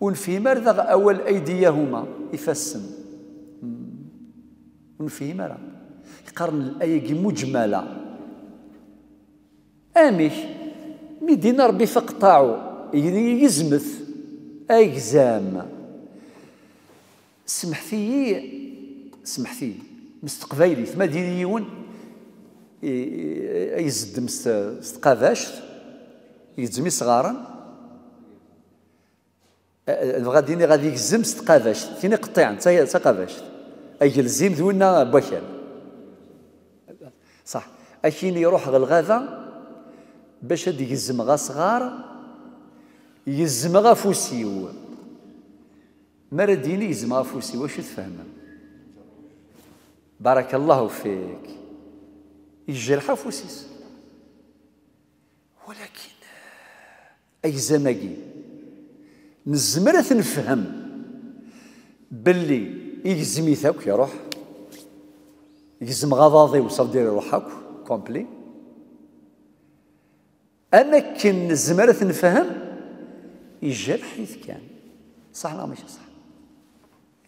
ونفهم مرا أول أيديهما يفسم. ونفهم مرا يقارن الآية مجملة. امش ميدينا ربي فقطعو يزمث. اجزام سمحتي سمحتي مستقبيلي ثما ديريون يزد مستقافاش يزمي صغارا. غادي غادي يجزم ستقافاش تيني قطيع تقافاش أي الزيم ذونا بكال صح. أكين يروح غا باش يجزم غا صغار يزم غا فوسيو. مرة ديني يزم غا فوسيو؟ واش تفهم؟ بارك الله فيك. يجرح فوسيس ولكن أي زماكي نزمر نفهم باللي يجزمي ثاك يروح يجزم غضاضي وصل دير روحك كومبلي. أنا كن نزمر نفهم يجرح حيث كان. صح لا ماشي صح؟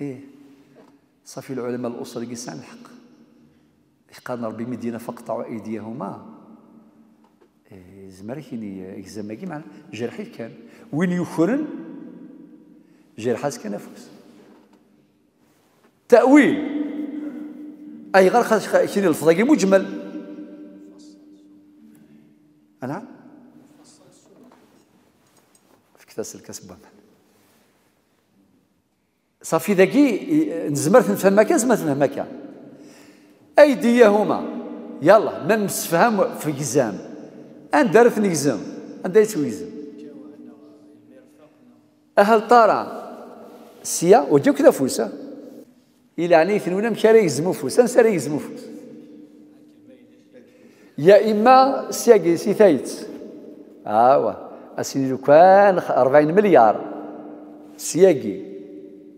إيه. صافي العلماء الاصول يسعى الحق. قال ربي مدينة فاقطعوا أيديهما. إيه زمر كيني يجزم مع جرحي كان. وين يخرن جرحات كنفس تأويل. أي غير خاص شنو الفضاقي مجمل. أنا؟ في كتاس الكسبة صافي ذاكي نزمرت نفهمك زمرت نفهمك أيديهما. يلا من نسفهم في جزام أن دارت نجزم. أن دارت ويزم أهل طارا سيا وجاو كذا فوسا. إلى يعني ثنونا مشى يزمو فوس أنسى يزمو فوس يا إما سياقي سي ثايت آوا. أسيدي لو كان 40 مليار. سياقي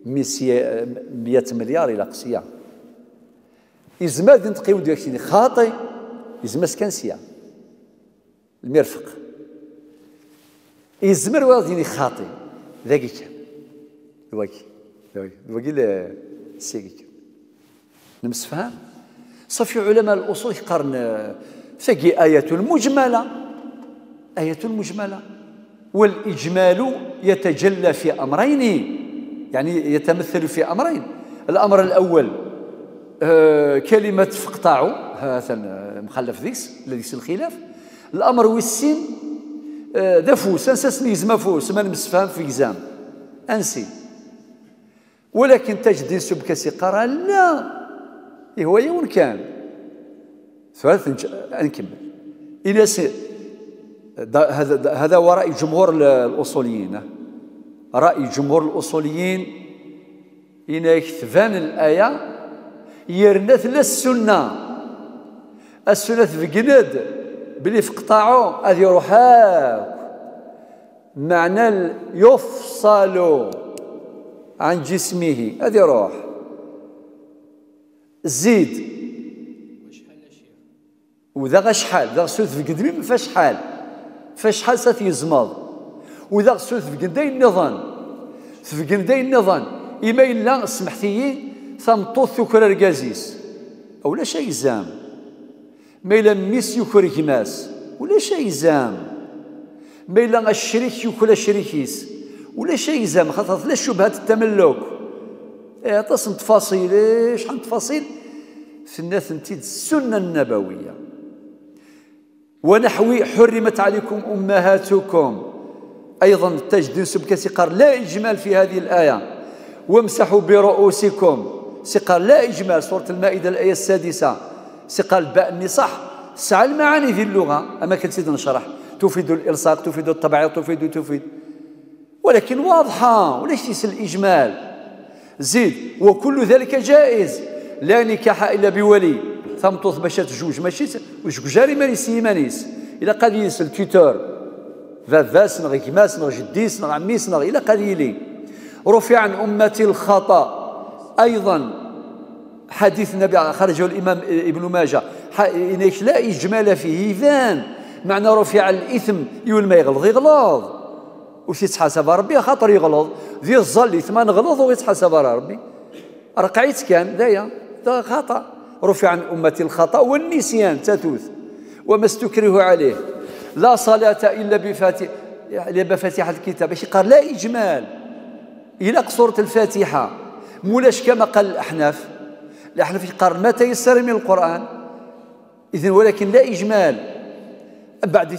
مية مليار إلى قسيا يزما دين تقيو ديك خاطي يزما سكان سيا المرفق يزمر واديني خاطي ذاكي كان ذاكي ذاكي سيكي نمسفهم صافي علماء الأصول قرن ثقي آية المجملة آية المجملة والإجمال يتجلى في أمرين يعني يتمثل في أمرين الأمر الأول كلمة فقطعوا هذا مخلف ذيس الذي الخلاف. الأمر والسين آه ذا فوس. أنسى يزما فوس ما نمسفهم في إكزام. أنسي. ولكن تجد سبك سقرا لا. هو يوم كان. ثلاث نكمل إلى هذا هذا هو رأي جمهور الأصوليين. رأي جمهور الأصوليين. إن يكتفان الآية يرنث السنة السنة في جند بلي فقطعوا هذه روحاك معنى يفصل عن جسمه هذه روح زيد. وذا غشحال ذا غسوت في قدمي ما فاش حال فاش حال سات يزمض وذا غسوت في قداي النظام. في قداي النظام. إما إلا سمحتي ثمطوط ثكر رقازيس ولا شيء زام. ما إلا ميس يكر كماس ولا شيء زام. ما إلا الشريك يكر شريكيس ولا شيء زعما خاطر لا شبهات التملك. إيه تصم تفاصيل شحال تفاصيل في الناس نتيد السنة النبوية. ونحوي حرمت عليكم أمهاتكم. أيضا تجد سبك سقار لا إجمال في هذه الآية. وامسحوا برؤوسكم. سقار لا اجمال سورة المائدة الآية السادسة. سقال باء صح سعى المعاني في اللغة. أما كنت نشرح تفيد الإلصاق تفيد الطبع تفيد تفيد. ولكن واضحة. وليش تيس الإجمال؟ زيد. وكل ذلك جائز. لا نكاح إلا بولي. ثمطوث باش تجوج ماشي جاري مانيس مانيس إلا قد يسل تويتر. فافاس نغ كماس نغ جديس نغ عميس نغ إلا قد يلي رفع عن أمتي الخطأ. أيضا حديث النبي خرجه الإمام ابن ماجه إنك لا إجمال فيه إذان معنى رفع الإثم يقول ما يغلظ يغلظ. وش يتحاسب ربي؟ خاطر يغلط ذي الظل ثمان غلط ويتحاسب ربي. رقعيت كان ذايا ذا خطأ. رفع عن أمتي الخطأ والنسيان تتوث وما استكره عليه. لا صلاة إلا بفاتحة إلا بفاتحة الكتاب. قال لا إجمال. إلى سورة الفاتحة. مولاش كما قال الأحناف. الأحناف قال ما تيسر من القرآن. إذن ولكن لا إجمال. بعد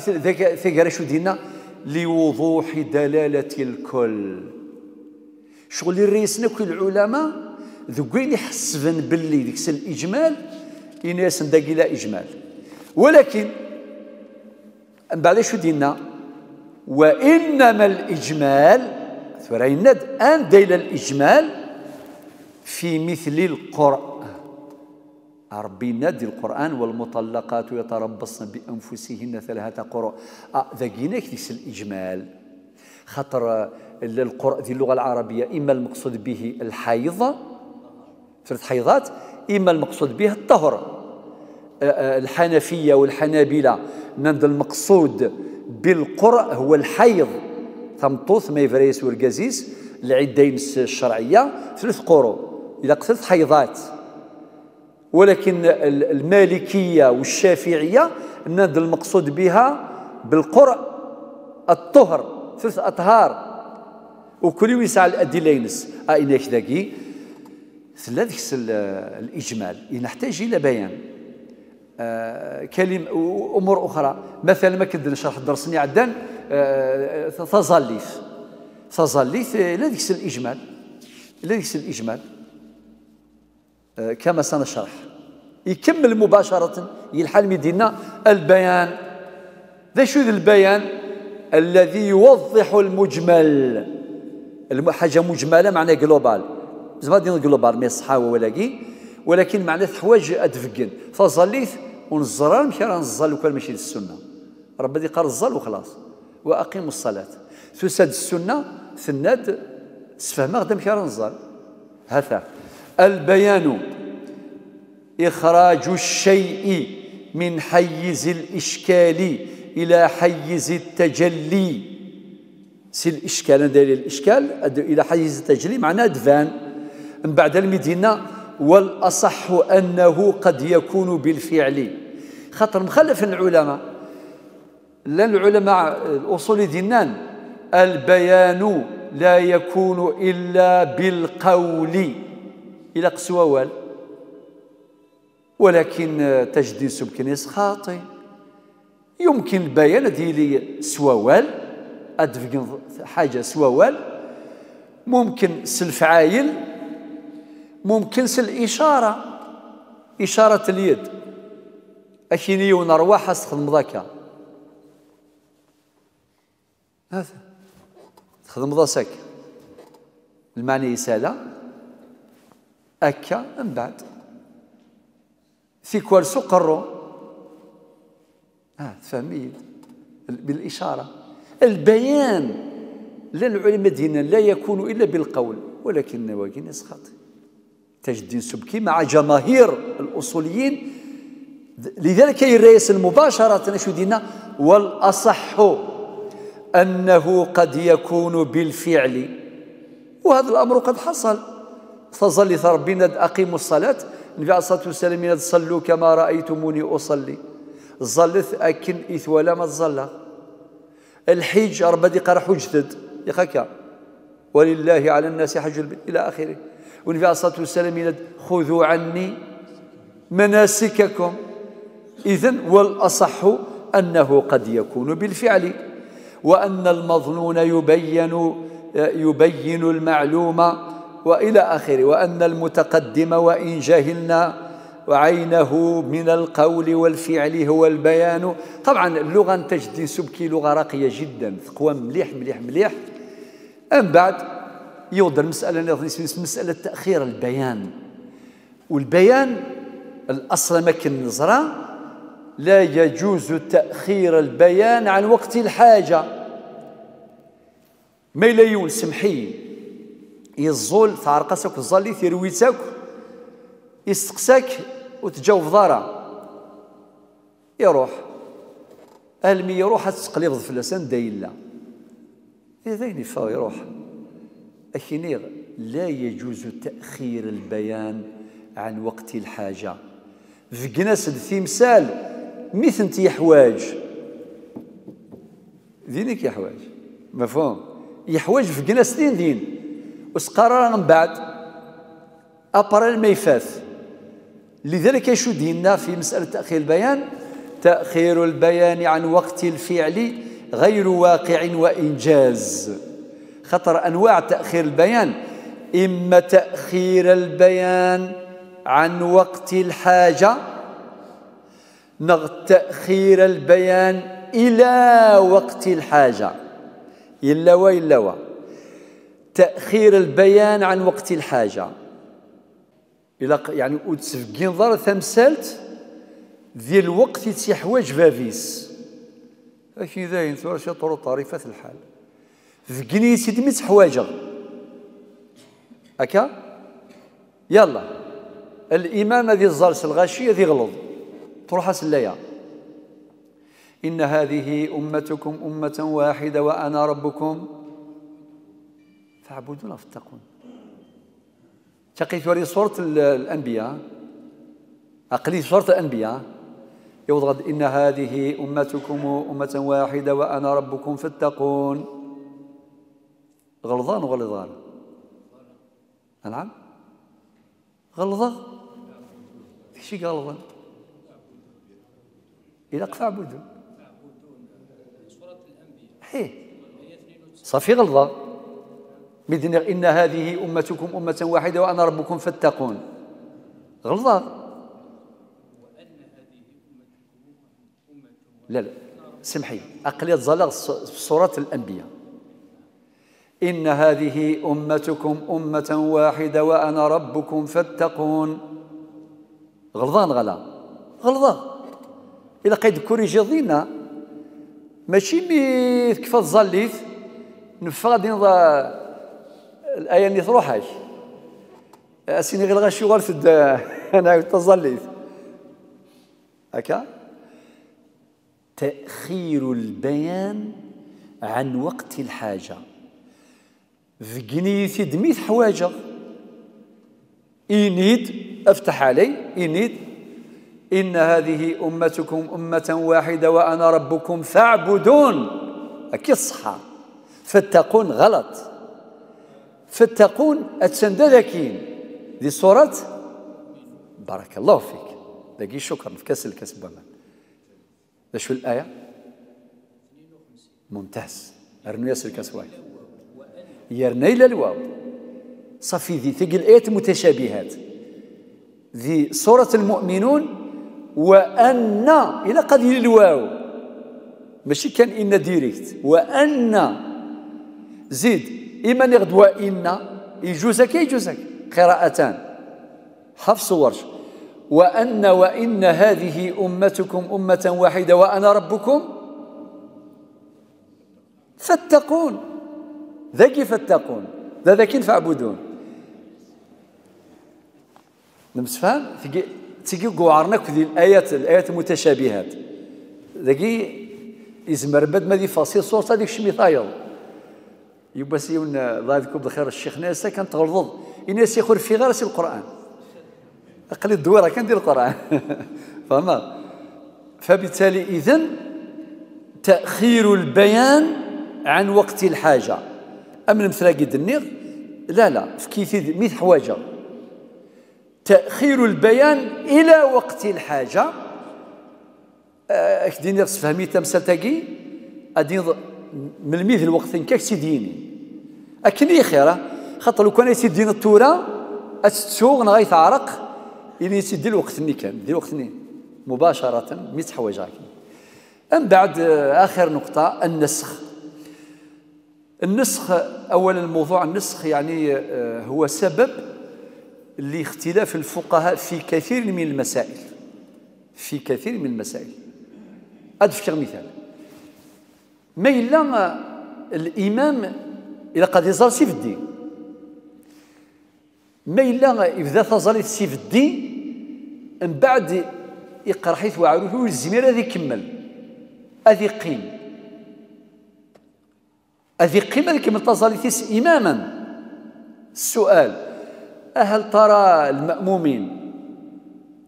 ثقر شو دينا؟ لوضوح دلالة الكل. شغل الرئيسنا كل العلماء ذوين يحسبن باللي ديك الإجمال يناس داكي لا إجمال. ولكن من بعد شو دينا؟ وإنما الإجمال ثريند أن ديل الإجمال في مثل القرآن. ربي نادي القرآن والمطلقات يتربصن بأنفسهن ثلاثة قروء آه ذاكينا كيس الإجمال. خاطر القرآن ذي اللغة العربية إما المقصود به الحيض ثلاث حيضات إما المقصود به الطهر. آه، آه، الحنفية والحنابلة. نند المقصود بالقرء هو الحيض. ثمطوث ما والقزيز العدين الشرعية ثلاث قروء إذا ثلاث حيضات ولكن المالكية والشافعية نند المقصود بها بالقرء الطهر ثلاث أطهار وكل يسعى الأدلة ينس أين ذاكي ثلاث الإجمال نحتاج إلى بيان آه كلمة أمور أخرى مثلا ما كنت نشرح درسني عدان آه تظليث تظليث لا الإجمال لا الإجمال آه كما سنشرح. يكمل مباشرة يلحل مدينة البيان. ذا شو البيان؟ الذي يوضح المجمل. حاجة مجملة معناها جلوبال زعما ديال جلوبال مي صحاوة ولاكي ولكن معناه حوايج ادفكن فظليت ونزران مشي راه نزل وكان ماشي للسنة. ربي دي قال الزل وخلاص. وأقيموا الصلاة. تساد السنة ثناد سفهم غدا مشي راه نزل. هذا. البيان إخراج الشيء من حيز الإشكال إلى حيز التجلي. سي الإشكال دليل الإشكال إلى حيز التجلي معناه دفان. من بعد المدينة والأصح أنه قد يكون بالفعل. خاطر مخلف العلماء لأن العلماء الأصول دينان. البيان لا يكون إلا بالقول. إلى قسوة ولكن تجديد سبكنيس خاطئ. يمكن البيان ديالي سوال أدفق حاجة سوال ممكن سلفعايل ممكن سالاشاره إشارة. اليد. اكيني ونرواح استخدم ذاك هذا. تخدم ذا ساك. المعنى يسالا أكا من بعد؟ في كوالسو قرو. آه فهميد بالإشارة. البيان للعلماء دينا لا يكون إلا بالقول ولكن نواقين يسخط تجدين سبكي مع جماهير الأصوليين. لذلك يريس المباشرة نشو دينا والأصح أنه قد يكون بالفعل. وهذا الأمر قد حصل. فظل ربنا أقيموا الصلاة. النبي عليه الصلاة والسلام صلوا كما رأيتموني أصلي. ظلت أكن إث ولا ما تظل الحج ربدي قرا حجتد يخاك ولله على الناس حج البيت إلى آخره. والنبي عليه الصلاة والسلام خذوا عني مناسككم. إذن والأصح أنه قد يكون بالفعل. وأن المظنون يبين يبين المعلومة وإلى آخره وأن المتقدم وإن جهلنا وعينه من القول والفعل هو البيان. طبعا اللغة تجدي سبكي لغة راقية جدا تقوى مليح مليح مليح. أم بعد يوضر مسألة مسألة تأخير البيان. والبيان الأصل مكن نظرة لا يجوز تأخير البيان عن وقت الحاجة. ما يليون سمحي. يزول تعرقسك الظلي ثيرويتك يستقساك وتجاوب دارا يروح. المي يروح تقليب فلسان دايلا إذا يفا يروح. أكينيغ لا يجوز تأخير البيان عن وقت الحاجة. في جناس الثمثال مثل يحواج ذينك يحواج مفهوم؟ يحواج في جناس دين وسقرر من بعد أبرا ما يفاث لذلك يشدهن في مسألة تأخير البيان تأخير البيان عن وقت الفعل غير واقع وإنجاز خطر أنواع تأخير البيان إما تأخير البيان عن وقت الحاجة نغ تأخير البيان إلى وقت الحاجة إلا وإلا و تأخير البيان عن وقت الحاجة. إلى يعني وتسفقين ضر ثمسالت ذي الوقت تيحواج فافيس لكن ذاين ثوار شي طرق طريفة الحال. ذقني سيدي ميت حواجة. هكا يلا. الإمام ذي الزرس الغاشية ذي غلظ. تروح سلايا. إن هذه أمتكم أمة واحدة وأنا ربكم. فاعبدون فاتقون. تقيت وري صورة الأنبياء أقلي صورة الأنبياء يوضغد إن هذه أمتكم أمة واحدة وأنا ربكم فاتقون. غلظان وغلظان. نعم. غلظة شي غلظان؟ إلى فاعبدوا. حيه صافي غلظة مدينة إن هذه أمتكم أمة واحدة وأنا ربكم فاتقون. غلظة. لا لا. سمحي أقلية زلغ سورة الأنبياء. إن هذه أمتكم أمة واحدة وأنا ربكم فاتقون. غلظان غلا؟ غلظان إلا قيد كوريجي ضينا ماشي مي كيف تظليت نفغادي الآية اللي تروحاش أسيني غير غاشي غرفد أنا تظليت. هكا تأخير البيان عن وقت الحاجة. ذقني دميت حواجة إنيد أفتح علي. إنيد إن هذه أمتكم أمة واحدة وأنا ربكم فاعبدون. أكيد صحة. فاتقون غلط. فاتقون ذكين دي صورة بارك الله فيك. دقي شكرا في كاس الكسب شو الآية؟ ممتاز. أرنو ياسر كسواي يرني إلى الواو. صافي ذي ثقل الآيات متشابهات. ذي سورة المؤمنون وأن إلى قضية الواو. ماشي كان إن ديريكت. وأن. زيد. إما نغد وإن يجوزك يجوزك. قراءتان. حفص ورش. وأن وإن هذه أمتكم أمة واحدة وأنا ربكم. فاتقون. ذاك فاتقون. ذا ذاكين فاعبدون. نمسفهم؟ تيجي قوارنك في الآيات الآيات المتشابهات. ذاكي يزمر بد ما دي فاصيل صورة هذيك شمي ثايض يبقى سيون الله يذكر بخير الشيخ ناسا كانت تغلظ الناس يخر في غرس القرآن. أقل الدورة كان دير القرآن. فما فبالتالي إذن تأخير البيان عن وقت الحاجة. أمن مثلاقي النير لا لا. في كيف ميت حواجة. تأخير البيان إلى وقت أكديني آه، فهمي تمثال تاقي أدين من الميث الوقت كاك سيديني أكني خيرة خاطر لو كان يسيدين التورة أتسوغ نغايث عرق إلي سيدي الوقت ني كان. دي الوقت ني مباشرة ميت حوايج أم بعد آه، آخر نقطة النسخ. النسخ أولا الموضوع النسخ يعني آه، هو سبب لاختلاف الفقهاء في كثير من المسائل. في كثير من المسائل. أدفك مثال ما إلا الإمام إلى قد يزال سيف الدين ما إلا إذا تزال سيف الدين من بعد يقرا حيث وعروه الزمير هذه يكمل هذه قيم هذه قيم هذه كما تزال إماما السؤال هل ترى المأمومين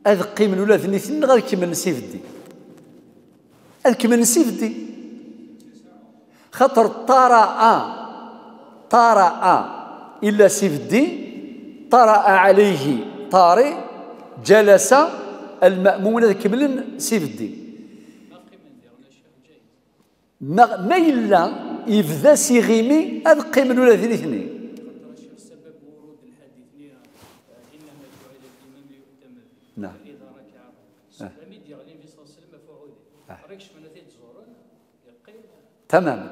هذا قيم الأولى ذنيثين غير كما نسيف الدين هذا كما نسيف الدين خاطر طرأ طرأ إلا سيف الدين طرأ عليه طاري. جلس المأمون كمل سيف الدين ما ما إلا يبدا سي غيمي هذا قيمن ولا ذي الاثنين نعم. فإذا ركع لم يدير النبي صلى الله عليه وسلم فعوده. آه. ركش من ذي الزورون يقيم تمام.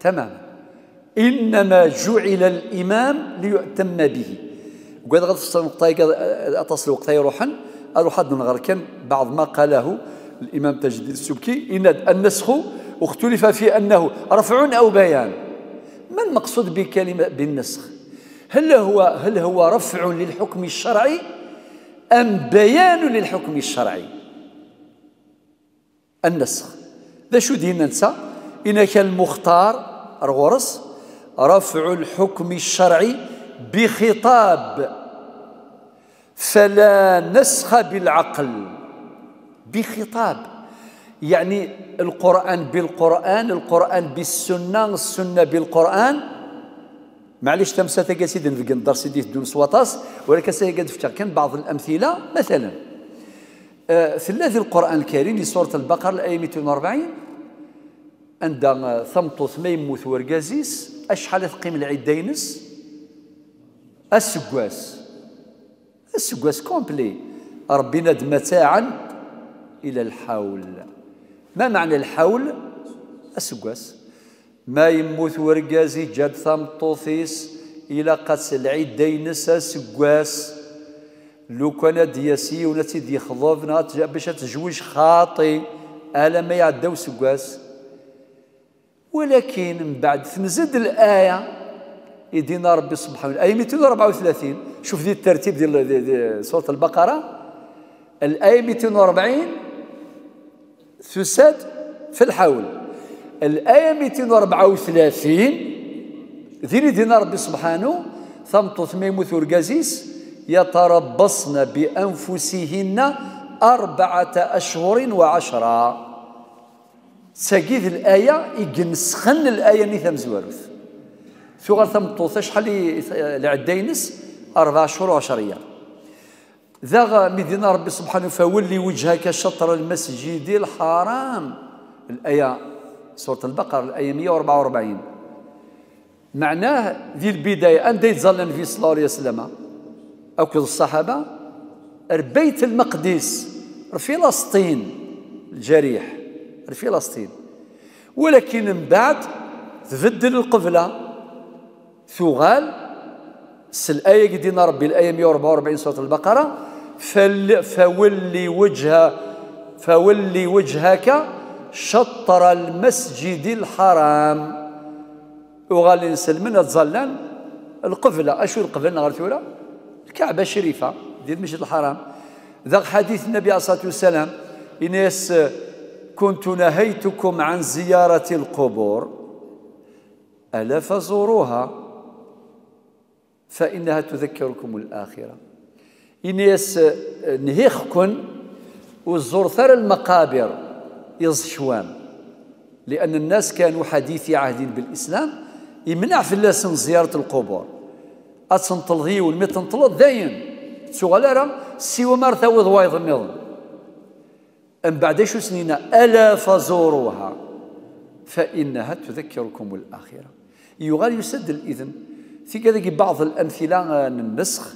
تمام. إنما جعل الإمام ليؤتم به. وقد غد أتصل وقتها يروحا أروح نغر كان بعض ما قاله الإمام تاج الدين السبكي إن النسخ اختلف في أنه رفع أو بيان. ما المقصود بكلمة بالنسخ؟ هل هو هل هو رفع للحكم الشرعي أم بيان للحكم الشرعي؟ النسخ. ذا شو دين ننسى إن كان المختار الغرس رفع الحكم الشرعي بخطاب. فلا نسخ بالعقل. بخطاب. يعني القرآن بالقرآن القرآن بالسنة السنة بالقرآن. معليش تمسا تلقى سيدي في الدار سيدي دون سواطاس ولكن سيقد في كان بعض الأمثلة مثلا آه، ثلاث القرآن الكريم لسورة البقرة الآية 240 عند ثمطوث ما يموت ورقازيس أشحال تقيم العدينس السقواس. السقواس كومبلي. ربي ند متاعا إلى الحول. ما معنى الحول؟ السقواس. ما يموت ورقازي جاد ثمطوثيس إلى قاس العدينس السقواس. لو كان دياسي ونتي دي خضوفنا باش تجوج خاطي. ألا ما يعداو سقواس ولكن من بعد تنزد الآية يدينا ربي سبحانه الآية 234 شوف دي الترتيب ديال سورة البقرة. الآية 240 تساد في الحول. الآية 234 ذي دينا ربي سبحانه ثمطو ثميموث ورقازيس يتربصن بأنفسهن أربعة أشهر وعشرة. ساقيذ الآية يجنسخن نيثام زواروث. في غير ثمطوث شحال العدينس؟ أربع شهور وعشرية ذا مدينة ربي سبحانه فولي وجهك شطر المسجد الحرام. الآية سورة البقرة الآية 144 معناه ذي البداية أن يتظل النبي صلى الله عليه وسلم. أو كذا الصحابة. بيت المقدس فلسطين الجريح. فلسطين. ولكن من بعد تبدل القبلة. ثغال. الآية قدينا ربي الآية 144 سورة البقرة. فولي وجه فولي وجهك شطر المسجد الحرام. وغالي نسلمن تظلن القبلة. أشو القبلة؟ نغرتولا الكعبة الشريفة ديال المسجد الحرام. ذا حديث النبي عليه الصلاة والسلام. إنيس كنت نهيتكم عن زيارة القبور ألا فزوروها فإنها تذكركم الآخرة. إنيس نهيخكن وزور ثر المقابر يزشوام لأن الناس كانوا حديثي عهد بالإسلام يمنع في اللسن زيارة القبور. أتنطلغي والمتنطلط داين سوغالارا سوى مرثا وضوايض النظم أم بعد شو سنين ألا فزوروها؟ فإنها تذكركم الآخرة يغال يسدل إذن في كذا بعض الأمثلة النسخ.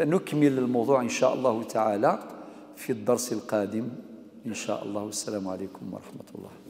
نكمل الموضوع إن شاء الله تعالى في الدرس القادم. إن شاء الله. والسلام عليكم ورحمة الله.